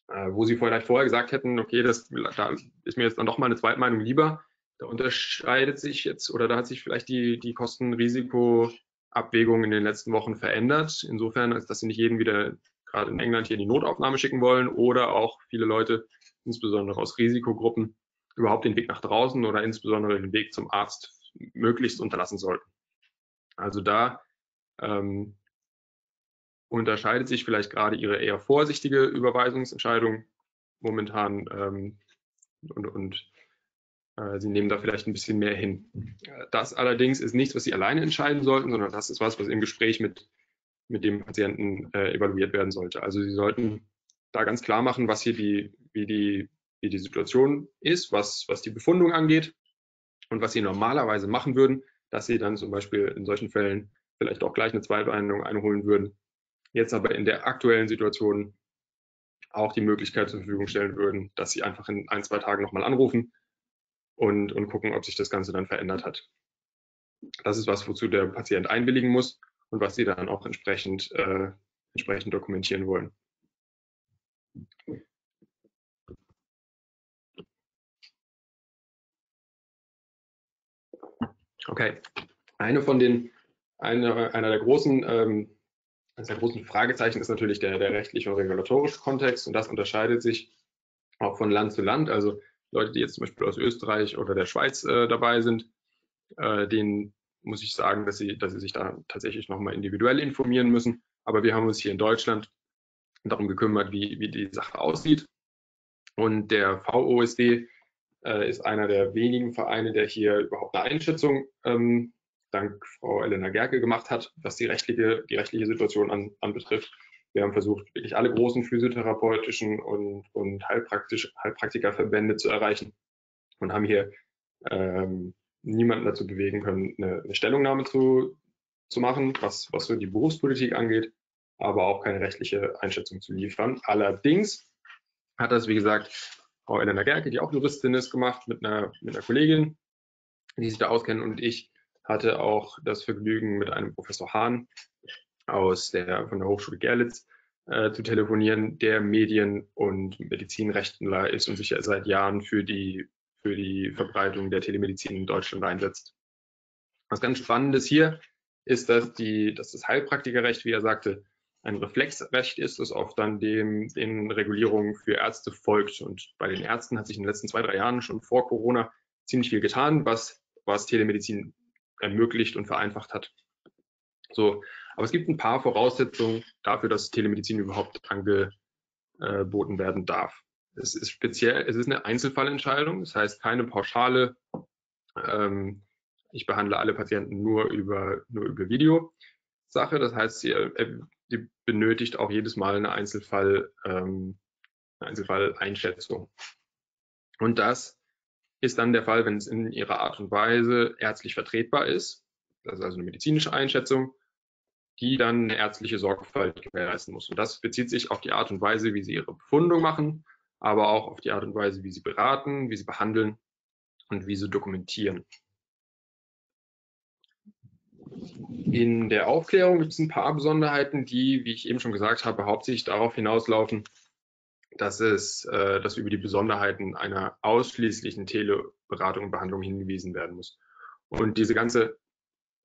Äh, wo Sie vielleicht vorher gesagt hätten, okay, das, da ist mir jetzt dann doch mal eine Zweitmeinung lieber, da unterscheidet sich jetzt oder da hat sich vielleicht die, die Kosten-Risiko-Abwägung in den letzten Wochen verändert. Insofern, als dass Sie nicht jeden wieder gerade in England hier in die Notaufnahme schicken wollen oder auch viele Leute, insbesondere aus Risikogruppen, überhaupt den Weg nach draußen oder insbesondere den Weg zum Arzt möglichst unterlassen sollten. Also da ähm, unterscheidet sich vielleicht gerade Ihre eher vorsichtige Überweisungsentscheidung momentan ähm, und, und äh, Sie nehmen da vielleicht ein bisschen mehr hin. Das allerdings ist nichts, was Sie alleine entscheiden sollten, sondern das ist was, was im Gespräch mit mit dem Patienten äh, evaluiert werden sollte. Also Sie sollten da ganz klar machen, was hier die, wie die, wie die Situation ist, was, was die Befundung angeht und was Sie normalerweise machen würden, dass Sie dann zum Beispiel in solchen Fällen vielleicht auch gleich eine Zweitbehandlung einholen würden. Jetzt aber in der aktuellen Situation auch die Möglichkeit zur Verfügung stellen würden, dass Sie einfach in ein, zwei Tagen nochmal anrufen und, und gucken, ob sich das Ganze dann verändert hat. Das ist was, wozu der Patient einwilligen muss und was sie dann auch entsprechend, äh, entsprechend dokumentieren wollen. Okay, eine von den, eine, einer der großen, ähm, der großen Fragezeichen ist natürlich der, der rechtliche und regulatorische Kontext und das unterscheidet sich auch von Land zu Land. Also Leute, die jetzt zum Beispiel aus Österreich oder der Schweiz äh, dabei sind, äh, denen muss ich sagen, dass sie, dass sie sich da tatsächlich nochmal individuell informieren müssen. Aber wir haben uns hier in Deutschland darum gekümmert, wie, wie die Sache aussieht. Und der VOSD äh, ist einer der wenigen Vereine, der hier überhaupt eine Einschätzung ähm, dank Frau Elena Gerke gemacht hat, was die rechtliche, die rechtliche Situation an, anbetrifft. Wir haben versucht, wirklich alle großen physiotherapeutischen und, und Heilpraktikerverbände zu erreichen und haben hier ähm, niemanden dazu bewegen können, eine, eine Stellungnahme zu, zu machen, was, was so die Berufspolitik angeht, aber auch keine rechtliche Einschätzung zu liefern. Allerdings hat das, wie gesagt, Frau Elena Gerke, die auch Juristin ist, gemacht mit einer, mit einer Kollegin, die sich da auskennen und ich hatte auch das Vergnügen, mit einem Professor Hahn aus der, von der Hochschule Gerlitz äh, zu telefonieren, der Medien- und Medizinrechtler ist und sich seit Jahren für die für die Verbreitung der Telemedizin in Deutschland einsetzt. Was ganz spannend ist hier, ist, dass, die, dass das Heilpraktikerrecht, wie er sagte, ein Reflexrecht ist, das oft dann dem, den Regulierungen für Ärzte folgt. Und bei den Ärzten hat sich in den letzten zwei, drei Jahren schon vor Corona ziemlich viel getan, was, was Telemedizin ermöglicht und vereinfacht hat. So, aber es gibt ein paar Voraussetzungen dafür, dass Telemedizin überhaupt angeboten werden darf. Es ist speziell, es ist eine Einzelfallentscheidung, das heißt keine pauschale, ähm, ich behandle alle Patienten nur über, nur über Video-Sache. Das heißt, sie, äh, sie benötigt auch jedes Mal eine Einzelfall, ähm, eine Einzelfalleinschätzung. Und das ist dann der Fall, wenn es in ihrer Art und Weise ärztlich vertretbar ist. Das ist also eine medizinische Einschätzung, die dann eine ärztliche Sorgfalt gewährleisten muss. Und das bezieht sich auf die Art und Weise, wie sie ihre Befundung machen, aber auch auf die Art und Weise, wie sie beraten, wie sie behandeln und wie sie dokumentieren. In der Aufklärung gibt es ein paar Besonderheiten, die, wie ich eben schon gesagt habe, hauptsächlich darauf hinauslaufen, dass es, äh, dass über die Besonderheiten einer ausschließlichen Teleberatung und Behandlung hingewiesen werden muss. Und diese ganze,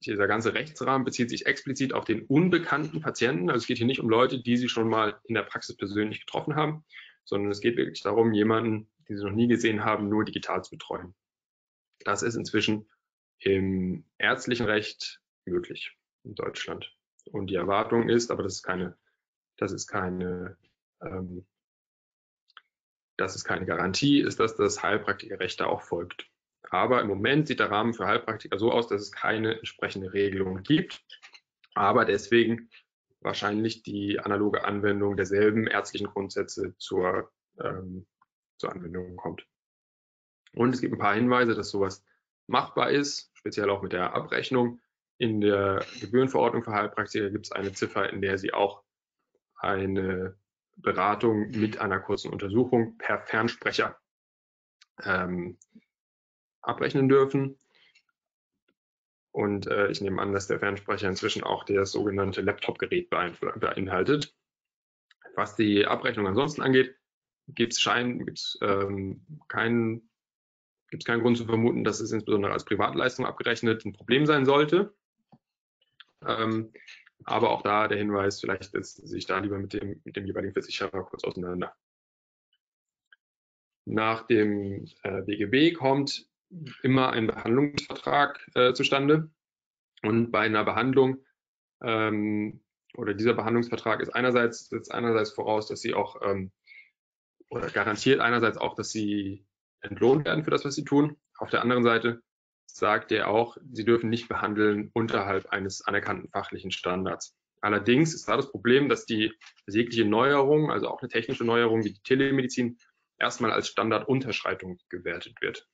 dieser ganze Rechtsrahmen bezieht sich explizit auf den unbekannten Patienten. Also es geht hier nicht um Leute, die Sie schon mal in der Praxis persönlich getroffen haben, sondern es geht wirklich darum, jemanden, den sie noch nie gesehen haben, nur digital zu betreuen. Das ist inzwischen im ärztlichen Recht möglich in Deutschland. Und die Erwartung ist, aber das ist keine, das ist keine, ähm, Das ist keine Garantie, ist, dass das Heilpraktikerrecht da auch folgt. Aber im Moment sieht der Rahmen für Heilpraktiker so aus, dass es keine entsprechende Regelung gibt, aber deswegen wahrscheinlich die analoge Anwendung derselben ärztlichen Grundsätze zur, ähm, zur Anwendung kommt. Und es gibt ein paar Hinweise, dass sowas machbar ist, speziell auch mit der Abrechnung. In der Gebührenverordnung für Heilpraktiker gibt es eine Ziffer, in der Sie auch eine Beratung mit einer kurzen Untersuchung per Fernsprecher ähm, abrechnen dürfen. Und äh, ich nehme an, dass der Fernsprecher inzwischen auch das sogenannte Laptop-Gerät beinhaltet. Was die Abrechnung ansonsten angeht, gibt es ähm, keinen, keinen Grund zu vermuten, dass es insbesondere als Privatleistung abgerechnet ein Problem sein sollte. Ähm, aber auch da der Hinweis, vielleicht setzen Sie sich da lieber mit dem, mit dem jeweiligen Versicherer kurz auseinander. Nach dem äh, BGB kommt immer ein Behandlungsvertrag äh, zustande. Und bei einer Behandlung ähm, oder dieser Behandlungsvertrag ist einerseits, setzt einerseits voraus, dass Sie auch ähm, oder garantiert einerseits auch, dass Sie entlohnt werden für das, was Sie tun. Auf der anderen Seite sagt er auch, sie dürfen nicht behandeln unterhalb eines anerkannten fachlichen Standards. Allerdings ist da das Problem, dass die jegliche Neuerung, also auch eine technische Neuerung wie die Telemedizin, erstmal als Standardunterschreitung gewertet wird.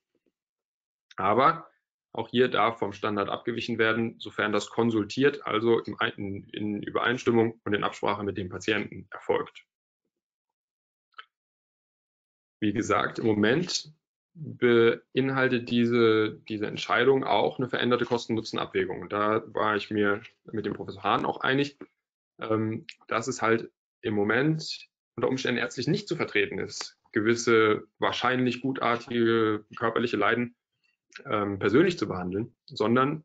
Aber auch hier darf vom Standard abgewichen werden, sofern das konsultiert, also in, in Übereinstimmung und in Absprache mit dem Patienten erfolgt. Wie gesagt, im Moment beinhaltet diese, diese Entscheidung auch eine veränderte Kosten-Nutzen-Abwägung. Und da war ich mir mit dem Professor Hahn auch einig, ähm, dass es halt im Moment unter Umständen ärztlich nicht zu vertreten ist, gewisse wahrscheinlich gutartige körperliche Leiden ähm, persönlich zu behandeln, sondern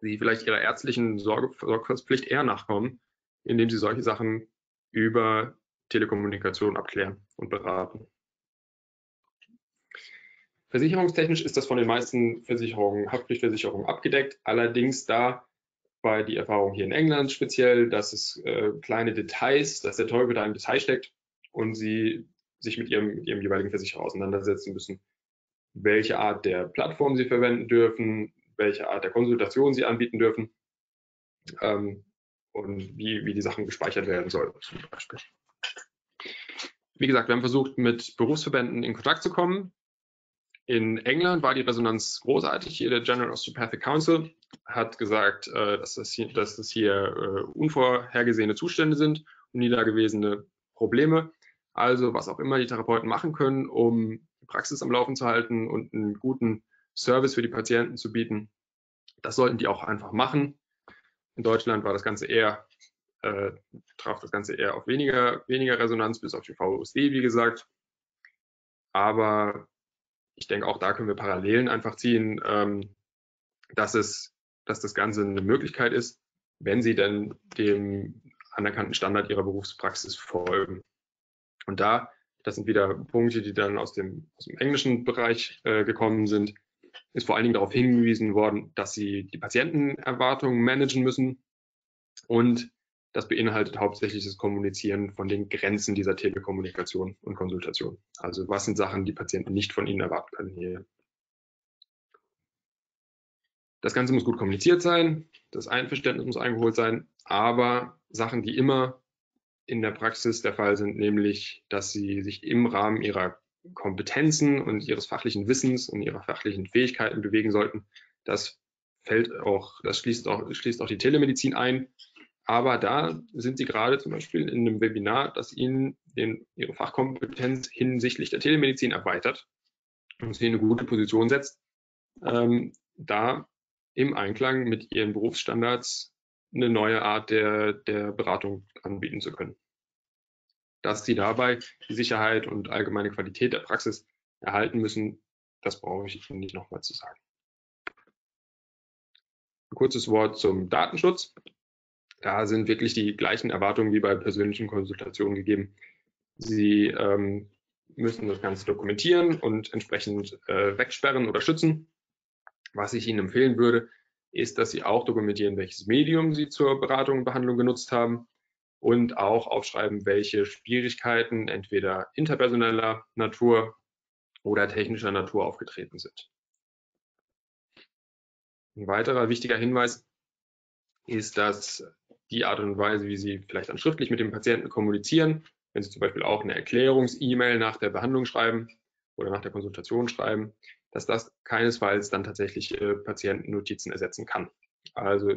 sie vielleicht ihrer ärztlichen Sorge, Sorgfaltspflicht eher nachkommen, indem sie solche Sachen über Telekommunikation abklären und beraten. Versicherungstechnisch ist das von den meisten Versicherungen, Haftpflichtversicherungen abgedeckt. Allerdings da war die Erfahrung hier in England speziell, dass es äh, kleine Details, dass der Teufel da im Detail steckt und sie sich mit ihrem, mit ihrem jeweiligen Versicherer auseinandersetzen müssen, welche Art der Plattform sie verwenden dürfen, welche Art der Konsultation sie anbieten dürfen ähm, und wie, wie die Sachen gespeichert werden sollen zum Beispiel. Wie gesagt, wir haben versucht, mit Berufsverbänden in Kontakt zu kommen. In England war die Resonanz großartig. Hier der General Osteopathic Council hat gesagt, äh, dass, das hier, dass das hier äh, unvorhergesehene Zustände sind und nie dagewesene Probleme. Also was auch immer die Therapeuten machen können, um die Praxis am Laufen zu halten und einen guten Service für die Patienten zu bieten, das sollten die auch einfach machen. In Deutschland war das Ganze eher, äh, traf das Ganze eher auf weniger, weniger Resonanz, bis auf die VOSD, wie gesagt. Aber ich denke, auch da können wir Parallelen einfach ziehen, ähm, dass, es, dass das Ganze eine Möglichkeit ist, wenn Sie dann dem anerkannten Standard Ihrer Berufspraxis folgen. Und da, das sind wieder Punkte, die dann aus dem, aus dem englischen Bereich äh, gekommen sind, ist vor allen Dingen darauf hingewiesen worden, dass Sie die Patientenerwartungen managen müssen und das beinhaltet hauptsächlich das Kommunizieren von den Grenzen dieser Telekommunikation und Konsultation. Also was sind Sachen, die Patienten nicht von Ihnen erwarten können hier. Das Ganze muss gut kommuniziert sein, das Einverständnis muss eingeholt sein, aber Sachen, die immer in der Praxis der Fall sind, nämlich, dass Sie sich im Rahmen Ihrer Kompetenzen und Ihres fachlichen Wissens und Ihrer fachlichen Fähigkeiten bewegen sollten, das fällt auch, das schließt auch, schließt auch die Telemedizin ein. Aber da sind Sie gerade zum Beispiel in einem Webinar, das Ihnen den, Ihre Fachkompetenz hinsichtlich der Telemedizin erweitert und Sie in eine gute Position setzt, ähm, da im Einklang mit Ihren Berufsstandards eine neue Art der, der Beratung anbieten zu können. Dass Sie dabei die Sicherheit und allgemeine Qualität der Praxis erhalten müssen, das brauche ich Ihnen nicht nochmal zu sagen. Ein kurzes Wort zum Datenschutz. Da sind wirklich die gleichen Erwartungen wie bei persönlichen Konsultationen gegeben. Sie ähm, müssen das Ganze dokumentieren und entsprechend äh, wegsperren oder schützen. Was ich Ihnen empfehlen würde, ist, dass Sie auch dokumentieren, welches Medium Sie zur Beratung und Behandlung genutzt haben. und auch aufschreiben, welche Schwierigkeiten entweder interpersoneller Natur oder technischer Natur aufgetreten sind. Ein weiterer wichtiger Hinweis ist, dass die Art und Weise, wie Sie vielleicht dann schriftlich mit dem Patienten kommunizieren, wenn Sie zum Beispiel auch eine Erklärungs-E-Mail nach der Behandlung schreiben oder nach der Konsultation schreiben, dass das keinesfalls dann tatsächlich äh, Patientennotizen ersetzen kann. Also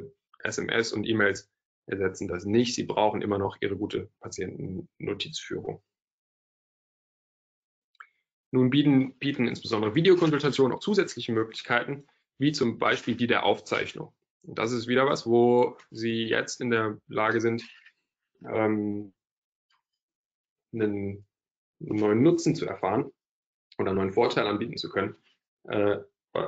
SMS und E-Mails ersetzen das nicht. Sie brauchen immer noch Ihre gute Patientennotizführung. Nun bieten, bieten insbesondere Videokonsultationen auch zusätzliche Möglichkeiten, wie zum Beispiel die der Aufzeichnung. Das ist wieder was, wo Sie jetzt in der Lage sind, ähm, einen neuen Nutzen zu erfahren oder einen neuen Vorteil anbieten zu können, äh,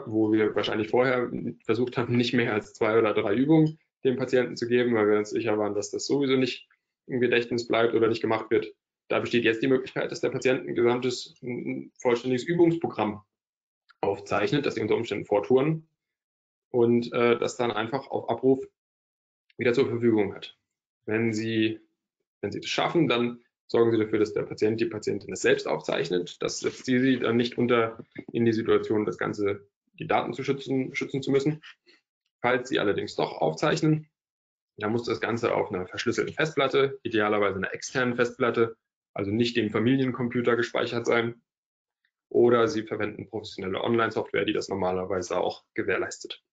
wo wir wahrscheinlich vorher versucht haben, nicht mehr als zwei oder drei Übungen dem Patienten zu geben, weil wir uns sicher waren, dass das sowieso nicht im Gedächtnis bleibt oder nicht gemacht wird. Da besteht jetzt die Möglichkeit, dass der Patient ein gesamtes, ein vollständiges Übungsprogramm aufzeichnet, das sie unter Umständen vortouren und äh, das dann einfach auf Abruf wieder zur Verfügung hat. Wenn Sie, wenn Sie das schaffen, dann sorgen Sie dafür, dass der Patient, die Patientin es selbst aufzeichnet. Das setzt Sie dann nicht unter in die Situation, das Ganze, die Daten zu schützen, schützen zu müssen. Falls Sie allerdings doch aufzeichnen, dann muss das Ganze auf einer verschlüsselten Festplatte, idealerweise einer externen Festplatte, also nicht dem Familiencomputer gespeichert sein. Oder Sie verwenden professionelle Online-Software, die das normalerweise auch gewährleistet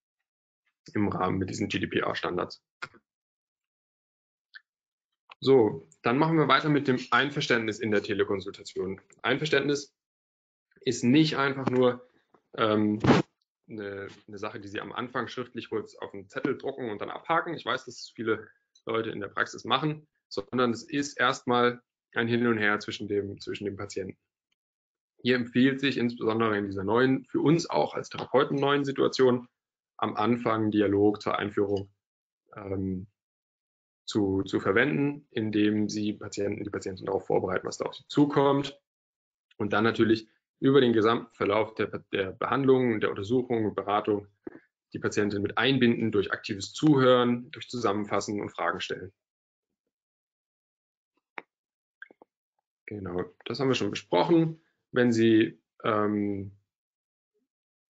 im Rahmen mit diesen GDPR-Standards. So, dann machen wir weiter mit dem Einverständnis in der Telekonsultation. Einverständnis ist nicht einfach nur ähm, eine, eine, Sache, die Sie am Anfang schriftlich kurz auf einen Zettel drucken und dann abhaken. Ich weiß, dass viele Leute in der Praxis machen, sondern es ist erstmal ein Hin und Her zwischen dem, zwischen dem Patienten. Hier empfiehlt sich insbesondere in dieser neuen, für uns auch als Therapeuten neuen Situation, am Anfang Dialog zur Einführung ähm, zu, zu verwenden, indem Sie Patienten, die Patienten darauf vorbereiten, was da auf sie zukommt und dann natürlich über den gesamten Verlauf der, der Behandlung, der Untersuchung und Beratung die Patientin mit einbinden durch aktives Zuhören, durch Zusammenfassen und Fragen stellen. Genau, das haben wir schon besprochen. Wenn Sie, ähm,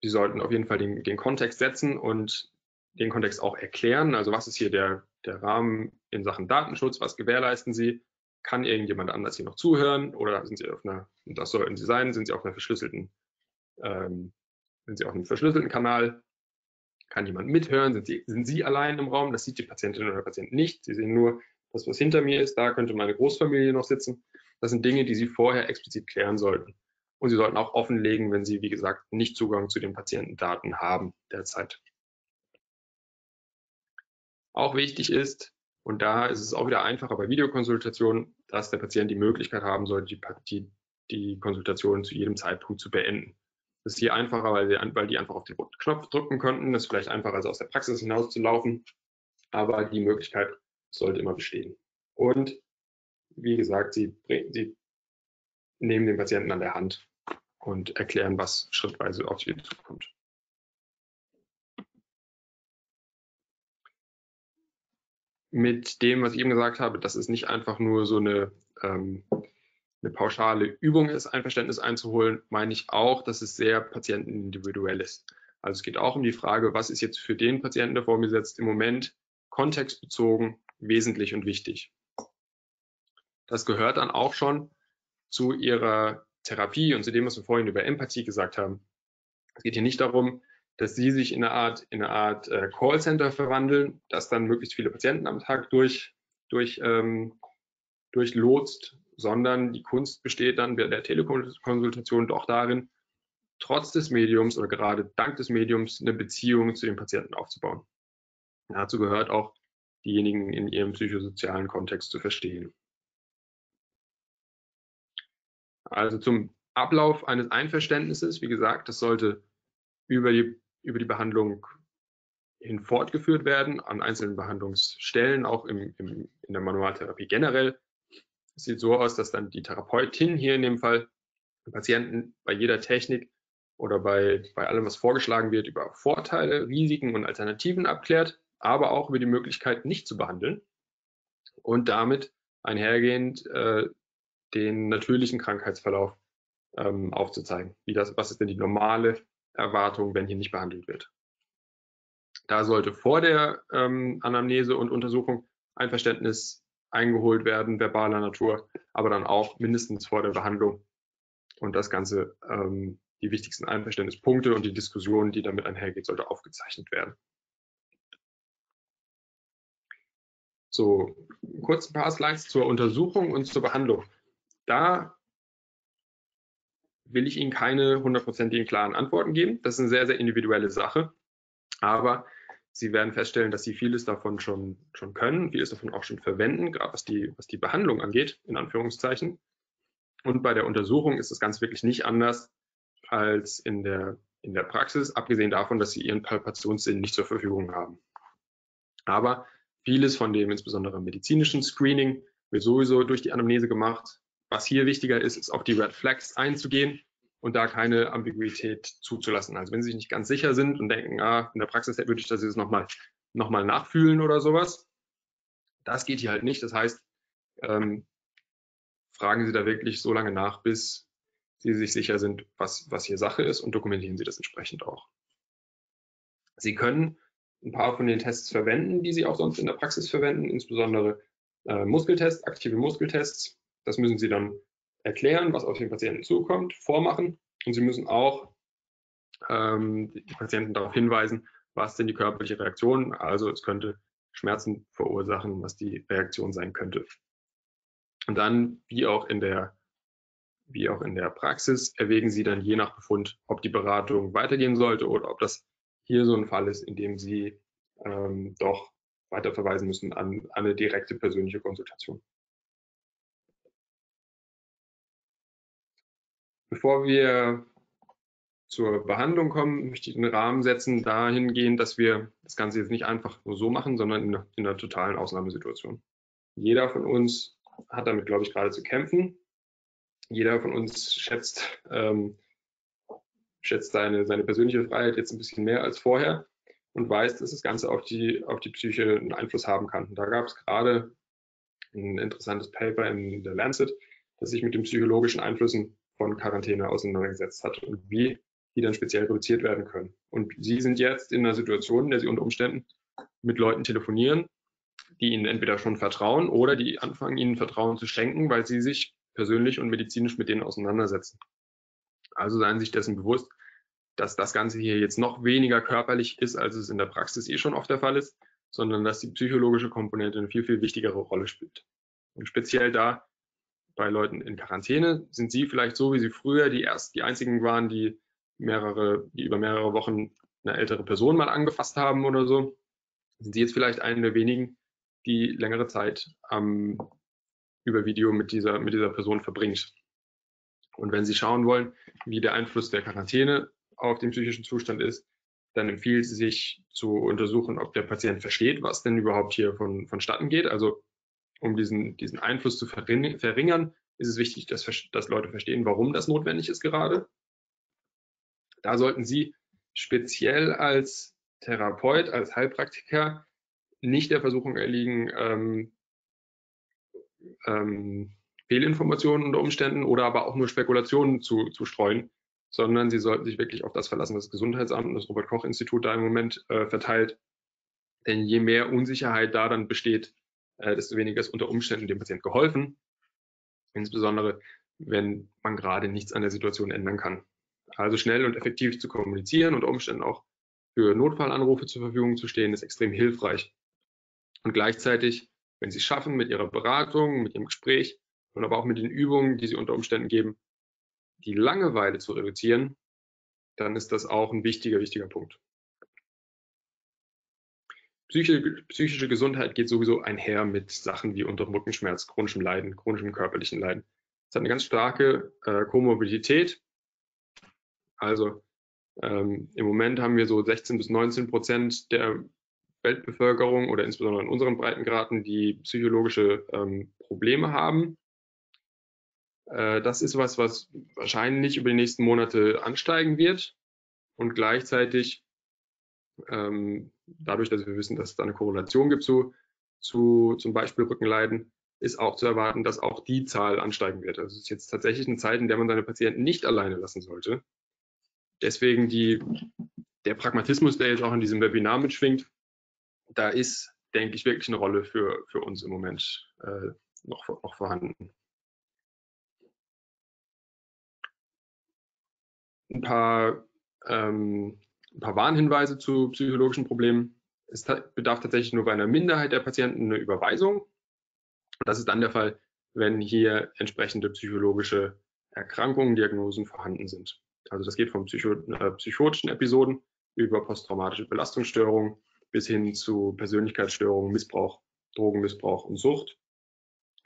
Sie sollten auf jeden Fall den, den Kontext setzen und den Kontext auch erklären. Also was ist hier der, der Rahmen in Sachen Datenschutz? Was gewährleisten Sie? kann irgendjemand anders hier noch zuhören oder sind Sie auf einer, das sollten Sie sein, sind Sie auf einer verschlüsselten, ähm, sind Sie auf einem verschlüsselten Kanal, kann jemand mithören, sind Sie, sind Sie allein im Raum, das sieht die Patientin oder der Patient nicht, Sie sehen nur das, was hinter mir ist, da könnte meine Großfamilie noch sitzen. Das sind Dinge, die Sie vorher explizit klären sollten. Und Sie sollten auch offenlegen, wenn Sie, wie gesagt, nicht Zugang zu den Patientendaten haben derzeit. Auch wichtig ist, und da ist es auch wieder einfacher bei Videokonsultationen, dass der Patient die Möglichkeit haben soll, die, die, die Konsultation zu jedem Zeitpunkt zu beenden. Das ist hier einfacher, weil, sie, weil die einfach auf den Knopf drücken könnten. Das ist vielleicht einfacher, als aus der Praxis hinaus zu laufen. Aber die Möglichkeit sollte immer bestehen. Und wie gesagt, sie, sie nehmen den Patienten an der Hand und erklären, was schrittweise auf sie zukommt. mit dem, was ich eben gesagt habe, dass es nicht einfach nur so eine, ähm, eine pauschale Übung ist, ein Verständnis einzuholen, meine ich auch, dass es sehr patientenindividuell ist. Also es geht auch um die Frage, was ist jetzt für den Patienten, der vor mir sitzt, im Moment kontextbezogen wesentlich und wichtig. Das gehört dann auch schon zu ihrer Therapie und zu dem, was wir vorhin über Empathie gesagt haben. Es geht hier nicht darum, dass sie sich in eine Art, in eine Art äh, Callcenter verwandeln, das dann möglichst viele Patienten am Tag durch, durch, ähm, durchlotst, sondern die Kunst besteht dann bei der Telekonsultation doch darin, trotz des Mediums oder gerade dank des Mediums eine Beziehung zu den Patienten aufzubauen. Dazu gehört auch, diejenigen in ihrem psychosozialen Kontext zu verstehen. Also zum Ablauf eines Einverständnisses, wie gesagt, das sollte über die über die Behandlung hin fortgeführt werden, an einzelnen Behandlungsstellen, auch im, im, in der Manualtherapie generell. Es sieht so aus, dass dann die Therapeutin hier in dem Fall den Patienten bei jeder Technik oder bei, bei allem, was vorgeschlagen wird, über Vorteile, Risiken und Alternativen abklärt, aber auch über die Möglichkeit, nicht zu behandeln und damit einhergehend äh, den natürlichen Krankheitsverlauf ähm, aufzuzeigen. Wie das, was ist denn die normale Erwartung, wenn hier nicht behandelt wird? Da sollte vor der ähm, Anamnese und Untersuchung Einverständnis eingeholt werden, verbaler Natur, aber dann auch mindestens vor der Behandlung. Und das Ganze, ähm, die wichtigsten Einverständnispunkte und die Diskussion, die damit einhergeht, sollte aufgezeichnet werden. So, kurz ein paar Slides zur Untersuchung und zur Behandlung. Da will ich Ihnen keine hundertprozentigen klaren Antworten geben. Das ist eine sehr, sehr individuelle Sache. Aber Sie werden feststellen, dass Sie vieles davon schon, schon können, vieles davon auch schon verwenden, gerade was die, was die Behandlung angeht, in Anführungszeichen. Und bei der Untersuchung ist das Ganze wirklich nicht anders als in der, in der Praxis, abgesehen davon, dass Sie Ihren Palpationssinn nicht zur Verfügung haben. Aber vieles von dem, insbesondere medizinischen Screening, wird sowieso durch die Anamnese gemacht. Was hier wichtiger ist, ist auf die Red Flags einzugehen und da keine Ambiguität zuzulassen. Also wenn Sie sich nicht ganz sicher sind und denken, ah, in der Praxis würde ich das jetzt nochmal noch mal nachfühlen oder sowas, das geht hier halt nicht. Das heißt, ähm, fragen Sie da wirklich so lange nach, bis Sie sich sicher sind, was, was hier Sache ist und dokumentieren Sie das entsprechend auch. Sie können ein paar von den Tests verwenden, die Sie auch sonst in der Praxis verwenden, insbesondere äh, Muskeltests, aktive Muskeltests. Das müssen Sie dann erklären, was auf den Patienten zukommt, vormachen und Sie müssen auch ähm, die Patienten darauf hinweisen, was denn die körperliche Reaktion, also es könnte Schmerzen verursachen, was die Reaktion sein könnte. Und dann, wie auch in der, wie auch in der Praxis, erwägen Sie dann je nach Befund, ob die Beratung weitergehen sollte oder ob das hier so ein Fall ist, in dem Sie ähm, doch weiterverweisen müssen an, an eine direkte persönliche Konsultation. Bevor wir zur Behandlung kommen, möchte ich den Rahmen setzen dahingehend, dass wir das Ganze jetzt nicht einfach nur so machen, sondern in, in einer totalen Ausnahmesituation. Jeder von uns hat damit, glaube ich, gerade zu kämpfen. Jeder von uns schätzt, ähm, schätzt seine, seine persönliche Freiheit jetzt ein bisschen mehr als vorher und weiß, dass das Ganze auf die, auf die Psyche einen Einfluss haben kann. Da gab es gerade ein interessantes Paper in der Lancet, das sich mit den psychologischen Einflüssen von Quarantäne auseinandergesetzt hat und wie die dann speziell reduziert werden können. Und Sie sind jetzt in einer Situation, in der Sie unter Umständen mit Leuten telefonieren, die Ihnen entweder schon vertrauen oder die anfangen, Ihnen Vertrauen zu schenken, weil Sie sich persönlich und medizinisch mit denen auseinandersetzen. Also seien Sie sich dessen bewusst, dass das Ganze hier jetzt noch weniger körperlich ist, als es in der Praxis eh schon oft der Fall ist, sondern dass die psychologische Komponente eine viel, viel wichtigere Rolle spielt. Und speziell da bei Leuten in Quarantäne sind sie vielleicht so, wie sie früher die erst die einzigen waren, die mehrere, die über mehrere Wochen eine ältere Person mal angefasst haben oder so. Sind sie jetzt vielleicht eine der wenigen, die längere Zeit ähm, über Video mit dieser, mit dieser Person verbringt. Und wenn Sie schauen wollen, wie der Einfluss der Quarantäne auf den psychischen Zustand ist, dann empfiehlt es sich zu untersuchen, ob der Patient versteht, was denn überhaupt hier von, vonstatten geht. Also um diesen, diesen Einfluss zu verringern, ist es wichtig, dass, dass Leute verstehen, warum das notwendig ist gerade. Da sollten Sie speziell als Therapeut, als Heilpraktiker nicht der Versuchung erliegen, ähm, ähm, Fehlinformationen unter Umständen oder aber auch nur Spekulationen zu, zu streuen, sondern Sie sollten sich wirklich auf das verlassen, was das Gesundheitsamt und das Robert-Koch-Institut da im Moment äh, verteilt. Denn je mehr Unsicherheit da dann besteht, äh, desto weniger ist unter Umständen dem Patienten geholfen. Insbesondere, wenn man gerade nichts an der Situation ändern kann. Also schnell und effektiv zu kommunizieren und Umständen auch für Notfallanrufe zur Verfügung zu stehen, ist extrem hilfreich. Und gleichzeitig, wenn Sie es schaffen, mit Ihrer Beratung, mit Ihrem Gespräch und aber auch mit den Übungen, die Sie unter Umständen geben, die Langeweile zu reduzieren, dann ist das auch ein wichtiger, wichtiger Punkt. Psychische, psychische Gesundheit geht sowieso einher mit Sachen wie unterem Rückenschmerz, chronischem Leiden, chronischem körperlichen Leiden. Es hat eine ganz starke äh, Komorbidität. Also ähm, im Moment haben wir so 16 bis 19 Prozent der Weltbevölkerung oder insbesondere in unseren Breitengraden, die psychologische ähm, Probleme haben. Äh, das ist was, was wahrscheinlich über die nächsten Monate ansteigen wird. Und gleichzeitig ähm, dadurch, dass wir wissen, dass es da eine Korrelation gibt zu, zu zum Beispiel Rückenleiden, ist auch zu erwarten, dass auch die Zahl ansteigen wird. Also es ist jetzt tatsächlich eine Zeit, in der man seine Patienten nicht alleine lassen sollte. Deswegen die, der Pragmatismus, der jetzt auch in diesem Webinar mitschwingt, da ist, denke ich, wirklich eine Rolle für, für uns im Moment äh, noch, noch vorhanden. Ein paar, ähm, ein paar Warnhinweise zu psychologischen Problemen. Es bedarf tatsächlich nur bei einer Minderheit der Patienten eine Überweisung. Das ist dann der Fall, wenn hier entsprechende psychologische Erkrankungen, Diagnosen vorhanden sind. Also das geht von Psycho äh, psychotischen Episoden über posttraumatische Belastungsstörungen bis hin zu Persönlichkeitsstörungen, Missbrauch, Drogenmissbrauch und Sucht.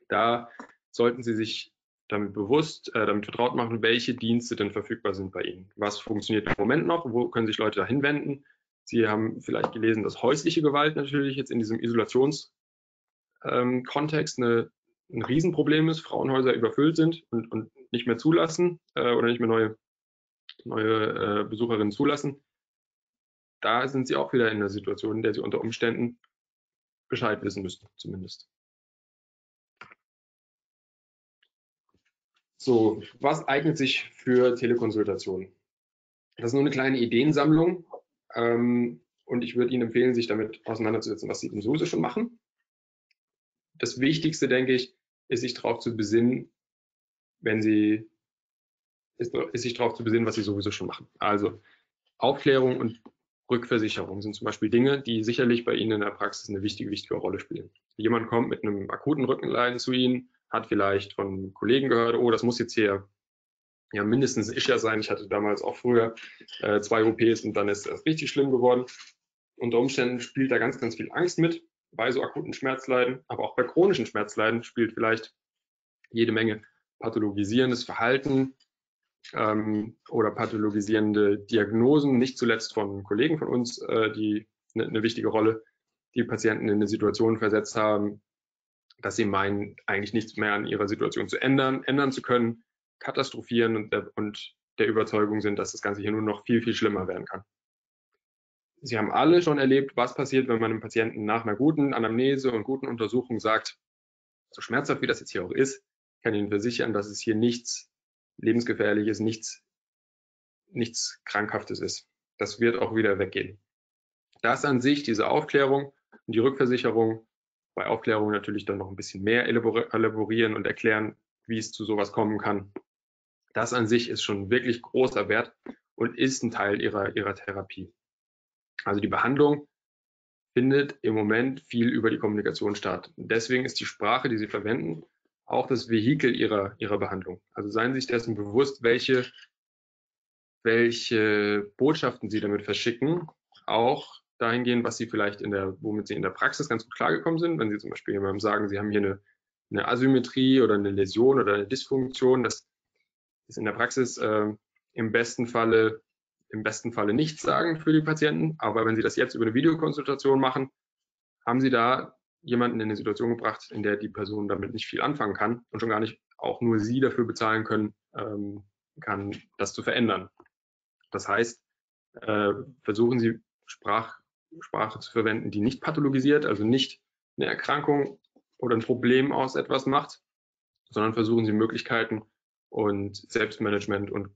Da sollten Sie sich damit bewusst, äh, damit vertraut machen, welche Dienste denn verfügbar sind bei Ihnen. Was funktioniert im Moment noch? Wo können sich Leute dahin wenden? Sie haben vielleicht gelesen, dass häusliche Gewalt natürlich jetzt in diesem Isolationskontext ähm, ein Riesenproblem ist. Frauenhäuser überfüllt sind und, und nicht mehr zulassen äh, oder nicht mehr neue, neue äh, Besucherinnen zulassen. Da sind Sie auch wieder in der Situation, in der Sie unter Umständen Bescheid wissen müssen, zumindest. So, was eignet sich für Telekonsultationen? Das ist nur eine kleine Ideensammlung ähm, und ich würde Ihnen empfehlen, sich damit auseinanderzusetzen, was Sie denn sowieso schon machen. Das Wichtigste, denke ich, ist sich darauf zu besinnen, wenn Sie, ist, ist sich darauf zu besinnen, was Sie sowieso schon machen. Also Aufklärung und Rückversicherung sind zum Beispiel Dinge, die sicherlich bei Ihnen in der Praxis eine wichtige, wichtige Rolle spielen. Jemand kommt mit einem akuten Rückenleiden zu Ihnen hat vielleicht von Kollegen gehört, oh, das muss jetzt hier ja mindestens ein Ischias sein. Ich hatte damals auch früher äh, zwei OPs und dann ist das richtig schlimm geworden. Unter Umständen spielt da ganz, ganz viel Angst mit bei so akuten Schmerzleiden, aber auch bei chronischen Schmerzleiden spielt vielleicht jede Menge pathologisierendes Verhalten ähm, oder pathologisierende Diagnosen, nicht zuletzt von Kollegen von uns, äh, die eine, eine wichtige Rolle, die Patienten in eine Situation versetzt haben, dass sie meinen, eigentlich nichts mehr an ihrer Situation zu ändern, ändern zu können, katastrophieren und der, und der Überzeugung sind, dass das Ganze hier nur noch viel, viel schlimmer werden kann. Sie haben alle schon erlebt, was passiert, wenn man einem Patienten nach einer guten Anamnese und guten Untersuchung sagt, so schmerzhaft wie das jetzt hier auch ist, kann Ihnen versichern, dass es hier nichts lebensgefährliches, nichts, nichts krankhaftes ist. Das wird auch wieder weggehen. Das an sich, diese Aufklärung und die Rückversicherung bei Aufklärung natürlich dann noch ein bisschen mehr elaborieren und erklären, wie es zu sowas kommen kann. Das an sich ist schon wirklich großer Wert und ist ein Teil ihrer, ihrer Therapie. Also die Behandlung findet im Moment viel über die Kommunikation statt. Deswegen ist die Sprache, die Sie verwenden, auch das Vehikel Ihrer, Ihrer Behandlung. Also seien Sie sich dessen bewusst, welche, welche Botschaften Sie damit verschicken, auch dahingehend, was sie vielleicht in der, womit sie in der Praxis ganz gut klargekommen sind. Wenn sie zum Beispiel jemandem sagen, sie haben hier eine, eine Asymmetrie oder eine Läsion oder eine Dysfunktion, das ist in der Praxis äh, im besten Falle im besten Falle nichts sagen für die Patienten. Aber wenn Sie das jetzt über eine Videokonsultation machen, haben Sie da jemanden in eine Situation gebracht, in der die Person damit nicht viel anfangen kann und schon gar nicht auch nur Sie dafür bezahlen können, ähm, kann, das zu verändern. Das heißt, äh, versuchen Sie Sprach, Sprache zu verwenden, die nicht pathologisiert, also nicht eine Erkrankung oder ein Problem aus etwas macht, sondern versuchen sie Möglichkeiten und Selbstmanagement und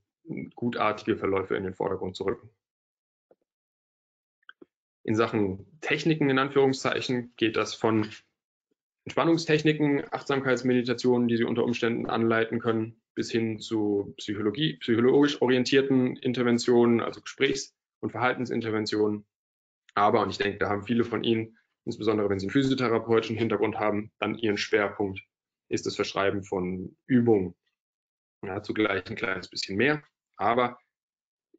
gutartige Verläufe in den Vordergrund zu rücken. In Sachen Techniken in Anführungszeichen geht das von Entspannungstechniken, Achtsamkeitsmeditationen, die Sie unter Umständen anleiten können, bis hin zu Psychologie, psychologisch orientierten Interventionen, also Gesprächs- und Verhaltensinterventionen, aber, und ich denke, da haben viele von Ihnen, insbesondere wenn Sie einen physiotherapeutischen Hintergrund haben, dann Ihren Schwerpunkt ist das Verschreiben von Übungen. Ja, zugleich ein kleines bisschen mehr. Aber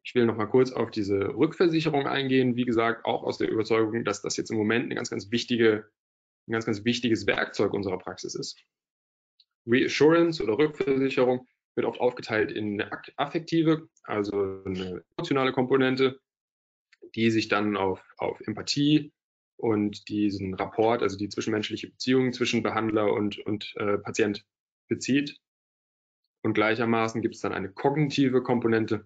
ich will noch mal kurz auf diese Rückversicherung eingehen. Wie gesagt, auch aus der Überzeugung, dass das jetzt im Moment eine ganz, ganz wichtige, ein ganz, ganz wichtiges Werkzeug unserer Praxis ist. Reassurance oder Rückversicherung wird oft aufgeteilt in eine affektive, also eine emotionale Komponente die sich dann auf, auf Empathie und diesen Rapport, also die zwischenmenschliche Beziehung zwischen Behandler und, und äh, Patient bezieht. Und gleichermaßen gibt es dann eine kognitive Komponente.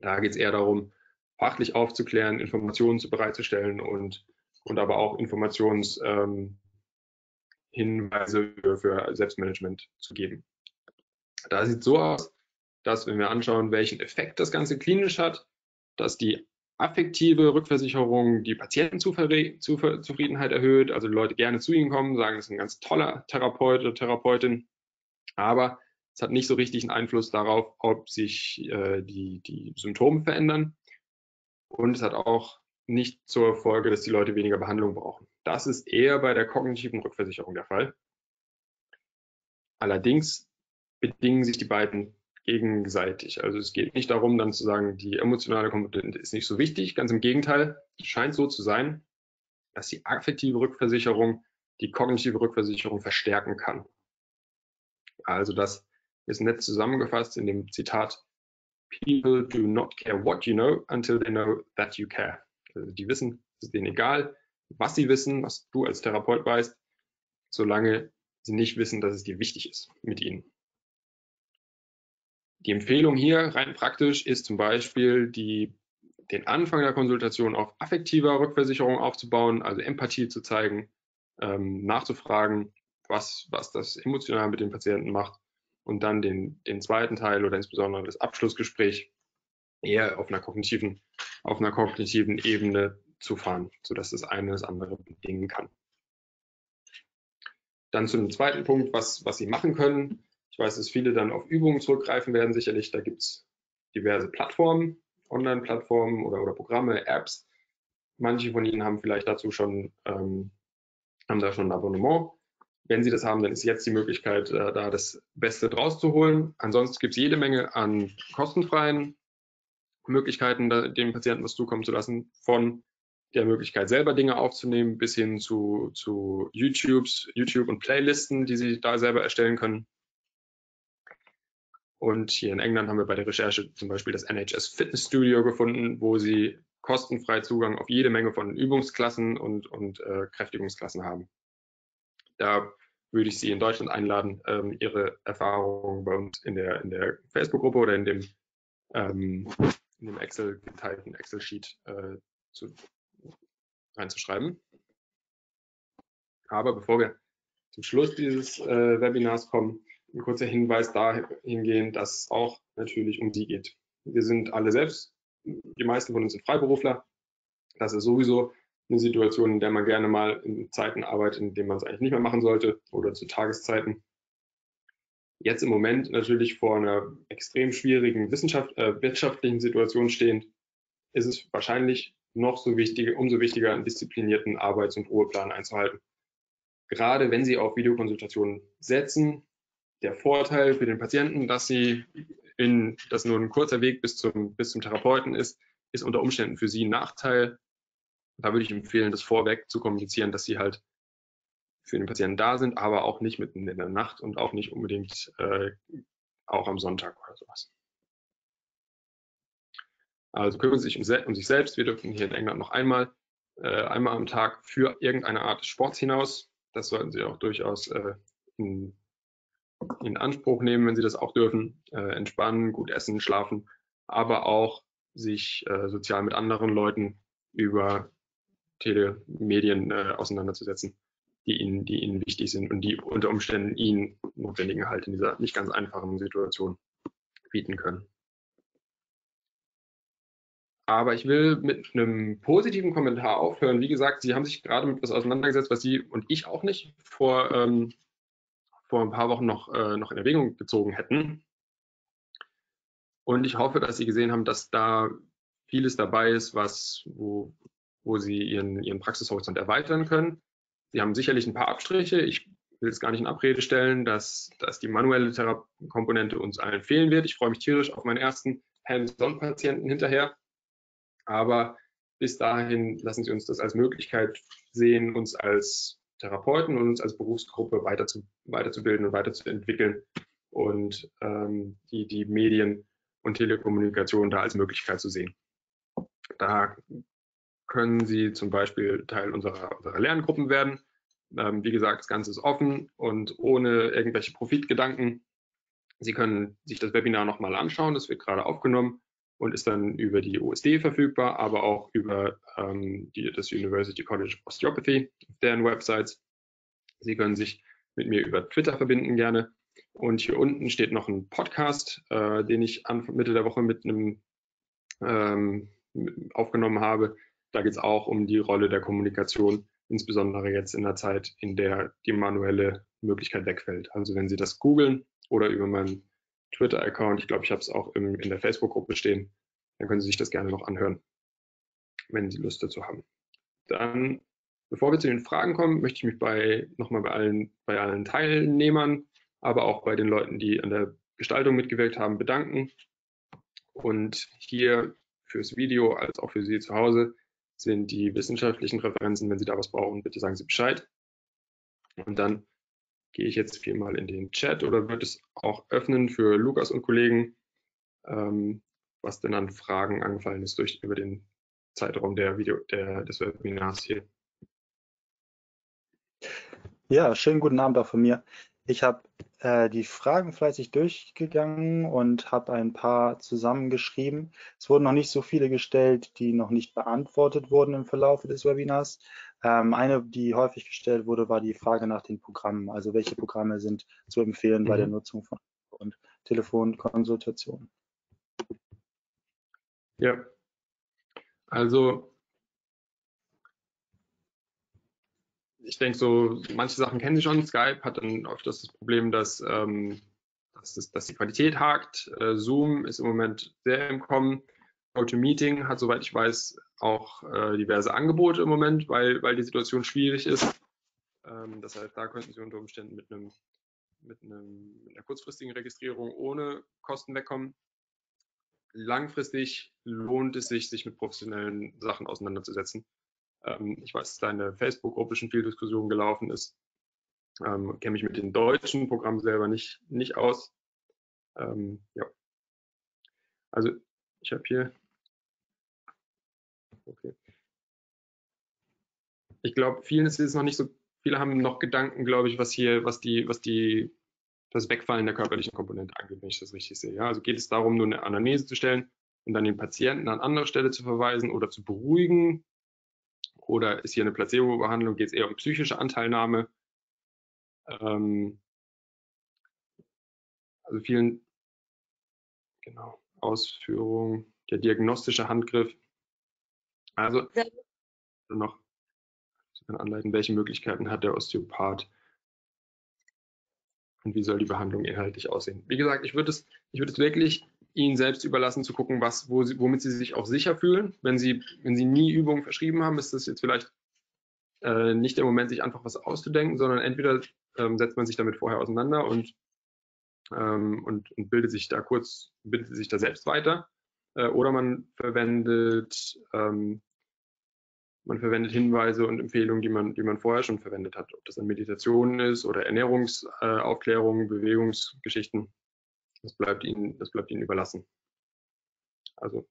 Da geht es eher darum, fachlich aufzuklären, Informationen zu bereitzustellen und, und aber auch Informations, ähm, für, für Selbstmanagement zu geben. Da sieht so aus, dass wenn wir anschauen, welchen Effekt das Ganze klinisch hat, dass die affektive Rückversicherung die Patientenzufriedenheit erhöht, also die Leute gerne zu ihnen kommen, sagen, es ist ein ganz toller Therapeut oder Therapeutin, aber es hat nicht so richtig einen Einfluss darauf, ob sich äh, die, die Symptome verändern und es hat auch nicht zur Folge, dass die Leute weniger Behandlung brauchen. Das ist eher bei der kognitiven Rückversicherung der Fall. Allerdings bedingen sich die beiden gegenseitig. Also es geht nicht darum, dann zu sagen, die emotionale Komponente ist nicht so wichtig. Ganz im Gegenteil, es scheint so zu sein, dass die affektive Rückversicherung die kognitive Rückversicherung verstärken kann. Also das ist nett zusammengefasst in dem Zitat, People do not care what you know until they know that you care. Also die wissen, es ist denen egal, was sie wissen, was du als Therapeut weißt, solange sie nicht wissen, dass es dir wichtig ist mit ihnen. Die Empfehlung hier rein praktisch ist zum Beispiel die, den Anfang der Konsultation auf affektiver Rückversicherung aufzubauen, also Empathie zu zeigen, ähm, nachzufragen, was, was das emotional mit dem Patienten macht und dann den, den zweiten Teil oder insbesondere das Abschlussgespräch eher auf einer kognitiven, auf einer kognitiven Ebene zu fahren, sodass das eine das andere bedingen kann. Dann zu dem zweiten Punkt, was, was Sie machen können. Weiß, dass viele dann auf Übungen zurückgreifen werden, sicherlich. Da gibt es diverse Plattformen, Online-Plattformen oder, oder Programme, Apps. Manche von Ihnen haben vielleicht dazu schon, ähm, haben da schon ein Abonnement. Wenn Sie das haben, dann ist jetzt die Möglichkeit, äh, da das Beste draus zu holen. Ansonsten gibt es jede Menge an kostenfreien Möglichkeiten, da, dem Patienten was zukommen zu lassen, von der Möglichkeit, selber Dinge aufzunehmen, bis hin zu, zu YouTubes, YouTube und Playlisten, die Sie da selber erstellen können. Und hier in England haben wir bei der Recherche zum Beispiel das NHS Fitness Studio gefunden, wo Sie kostenfrei Zugang auf jede Menge von Übungsklassen und, und äh, Kräftigungsklassen haben. Da würde ich Sie in Deutschland einladen, ähm, Ihre Erfahrungen bei uns in der, in der Facebook-Gruppe oder in dem, ähm, in dem Excel geteilten Excel-Sheet äh, zu, reinzuschreiben. Aber bevor wir zum Schluss dieses äh, Webinars kommen, ein kurzer Hinweis dahingehend, dass es auch natürlich um Sie geht. Wir sind alle selbst, die meisten von uns sind Freiberufler. Das ist sowieso eine Situation, in der man gerne mal in Zeiten arbeitet, in denen man es eigentlich nicht mehr machen sollte oder zu Tageszeiten. Jetzt im Moment natürlich vor einer extrem schwierigen Wissenschaft, äh, wirtschaftlichen Situation stehend, ist es wahrscheinlich noch so wichtig, umso wichtiger, einen disziplinierten Arbeits- und Ruheplan einzuhalten. Gerade wenn Sie auf Videokonsultationen setzen, der Vorteil für den Patienten, dass sie in, dass nur ein kurzer Weg bis zum, bis zum Therapeuten ist, ist unter Umständen für sie ein Nachteil. Da würde ich empfehlen, das vorweg zu kommunizieren, dass sie halt für den Patienten da sind, aber auch nicht mitten in der Nacht und auch nicht unbedingt äh, auch am Sonntag oder sowas. Also kümmern Sie sich um, um, sich selbst. Wir dürfen hier in England noch einmal, äh, einmal am Tag für irgendeine Art des Sports hinaus. Das sollten Sie auch durchaus äh, in in Anspruch nehmen, wenn sie das auch dürfen, äh, entspannen, gut essen, schlafen, aber auch sich äh, sozial mit anderen Leuten über Telemedien äh, auseinanderzusetzen, die ihnen, die ihnen wichtig sind und die unter Umständen ihnen notwendigen Halt in dieser nicht ganz einfachen Situation bieten können. Aber ich will mit einem positiven Kommentar aufhören. Wie gesagt, Sie haben sich gerade mit etwas auseinandergesetzt, was Sie und ich auch nicht vor ähm, vor ein paar Wochen noch, äh, noch in Erwägung gezogen hätten. Und ich hoffe, dass Sie gesehen haben, dass da vieles dabei ist, was, wo, wo Sie Ihren, Ihren Praxishorizont erweitern können. Sie haben sicherlich ein paar Abstriche. Ich will es gar nicht in Abrede stellen, dass, dass die manuelle Komponente uns allen fehlen wird. Ich freue mich tierisch auf meinen ersten Hands-on-Patienten hinterher. Aber bis dahin lassen Sie uns das als Möglichkeit sehen, uns als Therapeuten und uns als Berufsgruppe weiter zu, weiterzubilden und weiterzuentwickeln und ähm, die, die Medien und Telekommunikation da als Möglichkeit zu sehen. Da können Sie zum Beispiel Teil unserer, unserer Lerngruppen werden. Ähm, wie gesagt, das Ganze ist offen und ohne irgendwelche Profitgedanken. Sie können sich das Webinar nochmal anschauen, das wird gerade aufgenommen und ist dann über die USD verfügbar, aber auch über ähm, die, das University College of Osteopathy, deren Websites. Sie können sich mit mir über Twitter verbinden gerne. Und hier unten steht noch ein Podcast, äh, den ich an Mitte der Woche mit einem ähm, aufgenommen habe. Da geht es auch um die Rolle der Kommunikation, insbesondere jetzt in der Zeit, in der die manuelle Möglichkeit wegfällt. Also wenn Sie das googeln oder über meinen Twitter-Account, ich glaube, ich habe es auch im, in der Facebook-Gruppe stehen, dann können Sie sich das gerne noch anhören, wenn Sie Lust dazu haben. Dann, bevor wir zu den Fragen kommen, möchte ich mich bei, nochmal bei allen, bei allen Teilnehmern, aber auch bei den Leuten, die an der Gestaltung mitgewirkt haben, bedanken. Und hier fürs Video als auch für Sie zu Hause sind die wissenschaftlichen Referenzen. Wenn Sie da was brauchen, bitte sagen Sie Bescheid. Und dann gehe ich jetzt hier mal in den Chat oder würde es auch öffnen für Lukas und Kollegen, ähm, was denn an Fragen angefallen ist durch über den Zeitraum der Video, der, des Webinars hier. Ja, schönen guten Abend auch von mir. Ich habe äh, die Fragen fleißig durchgegangen und habe ein paar zusammengeschrieben. Es wurden noch nicht so viele gestellt, die noch nicht beantwortet wurden im Verlauf des Webinars. Ähm, eine, die häufig gestellt wurde, war die Frage nach den Programmen. Also welche Programme sind zu empfehlen mhm. bei der mhm. Nutzung von und Telefonkonsultationen. Ja, also ich denke so, manche Sachen kennen Sie schon. Skype hat dann oft das Problem, dass, ähm, dass, das, dass die Qualität hakt. Äh, Zoom ist im Moment sehr im Kommen. GoToMeeting hat, soweit ich weiß, auch äh, diverse Angebote im Moment, weil, weil die Situation schwierig ist. Ähm, das heißt, da könnten Sie unter Umständen mit, einem, mit, einem, mit einer kurzfristigen Registrierung ohne Kosten wegkommen. Langfristig lohnt es sich, sich mit professionellen Sachen auseinanderzusetzen. Ähm, ich weiß, dass da in der Facebook-Gruppe schon viel Diskussion gelaufen ist. Ähm, Kenne mich mit den deutschen Programmen selber nicht, nicht aus. Ähm, ja. Also ich habe hier Okay. Ich glaube, vielen ist es noch nicht so, viele haben noch Gedanken, glaube ich, was hier, was die, was die, das Wegfallen der körperlichen Komponente angeht, wenn ich das richtig sehe. Ja, also geht es darum, nur eine Anamnese zu stellen und dann den Patienten an andere Stelle zu verweisen oder zu beruhigen? Oder ist hier eine Placebo-Behandlung? Geht es eher um psychische Anteilnahme? Ähm, also vielen, genau, Ausführung, der diagnostische Handgriff also noch anleiten, welche Möglichkeiten hat der Osteopath und wie soll die Behandlung inhaltlich aussehen. Wie gesagt, ich würde es, ich würde es wirklich Ihnen selbst überlassen zu gucken, was, wo Sie, womit Sie sich auch sicher fühlen. Wenn Sie, wenn Sie nie Übungen verschrieben haben, ist das jetzt vielleicht äh, nicht der Moment, sich einfach was auszudenken, sondern entweder ähm, setzt man sich damit vorher auseinander und, ähm, und, und bildet sich da kurz, bildet sich da selbst weiter äh, oder man verwendet, ähm, man verwendet Hinweise und Empfehlungen, die man, die man vorher schon verwendet hat. Ob das an Meditationen ist oder Ernährungsaufklärung, äh, Bewegungsgeschichten. Das bleibt Ihnen, das bleibt Ihnen überlassen. Also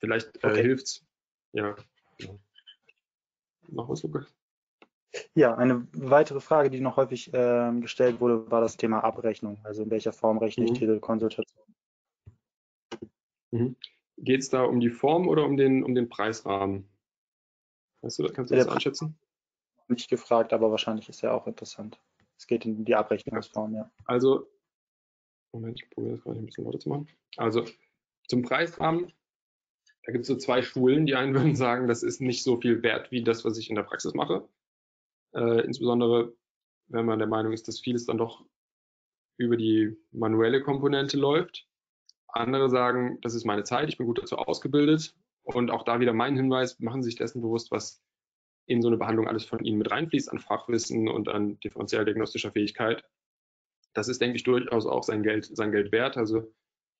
vielleicht äh, okay. hilft's. Ja. Noch was, Lukas? Ja, eine weitere Frage, die noch häufig äh, gestellt wurde, war das Thema Abrechnung. Also in welcher Form rechne ich mhm. Telekonsultation Mhm. Geht es da um die Form oder um den, um den Preisrahmen? Weißt du, kannst du das einschätzen? Nicht gefragt, aber wahrscheinlich ist ja auch interessant. Es geht in die Abrechnungsform, ja. Also, Moment, ich probiere das gerade ein bisschen lauter zu machen. Also, zum Preisrahmen, da gibt es so zwei Schulen. Die einen *laughs* würden sagen, das ist nicht so viel wert wie das, was ich in der Praxis mache. Äh, insbesondere, wenn man der Meinung ist, dass vieles dann doch über die manuelle Komponente läuft. Andere sagen, das ist meine Zeit, ich bin gut dazu ausgebildet. Und auch da wieder mein Hinweis, machen Sie sich dessen bewusst, was in so eine Behandlung alles von Ihnen mit reinfließt an Fachwissen und an differenziell diagnostischer Fähigkeit. Das ist, denke ich, durchaus auch sein Geld, sein Geld wert. Also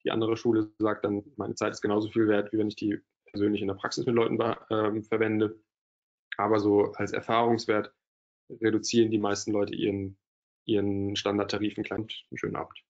die andere Schule sagt dann, meine Zeit ist genauso viel wert, wie wenn ich die persönlich in der Praxis mit Leuten äh, verwende. Aber so als Erfahrungswert reduzieren die meisten Leute ihren, ihren Standardtarif einen schönen Abend.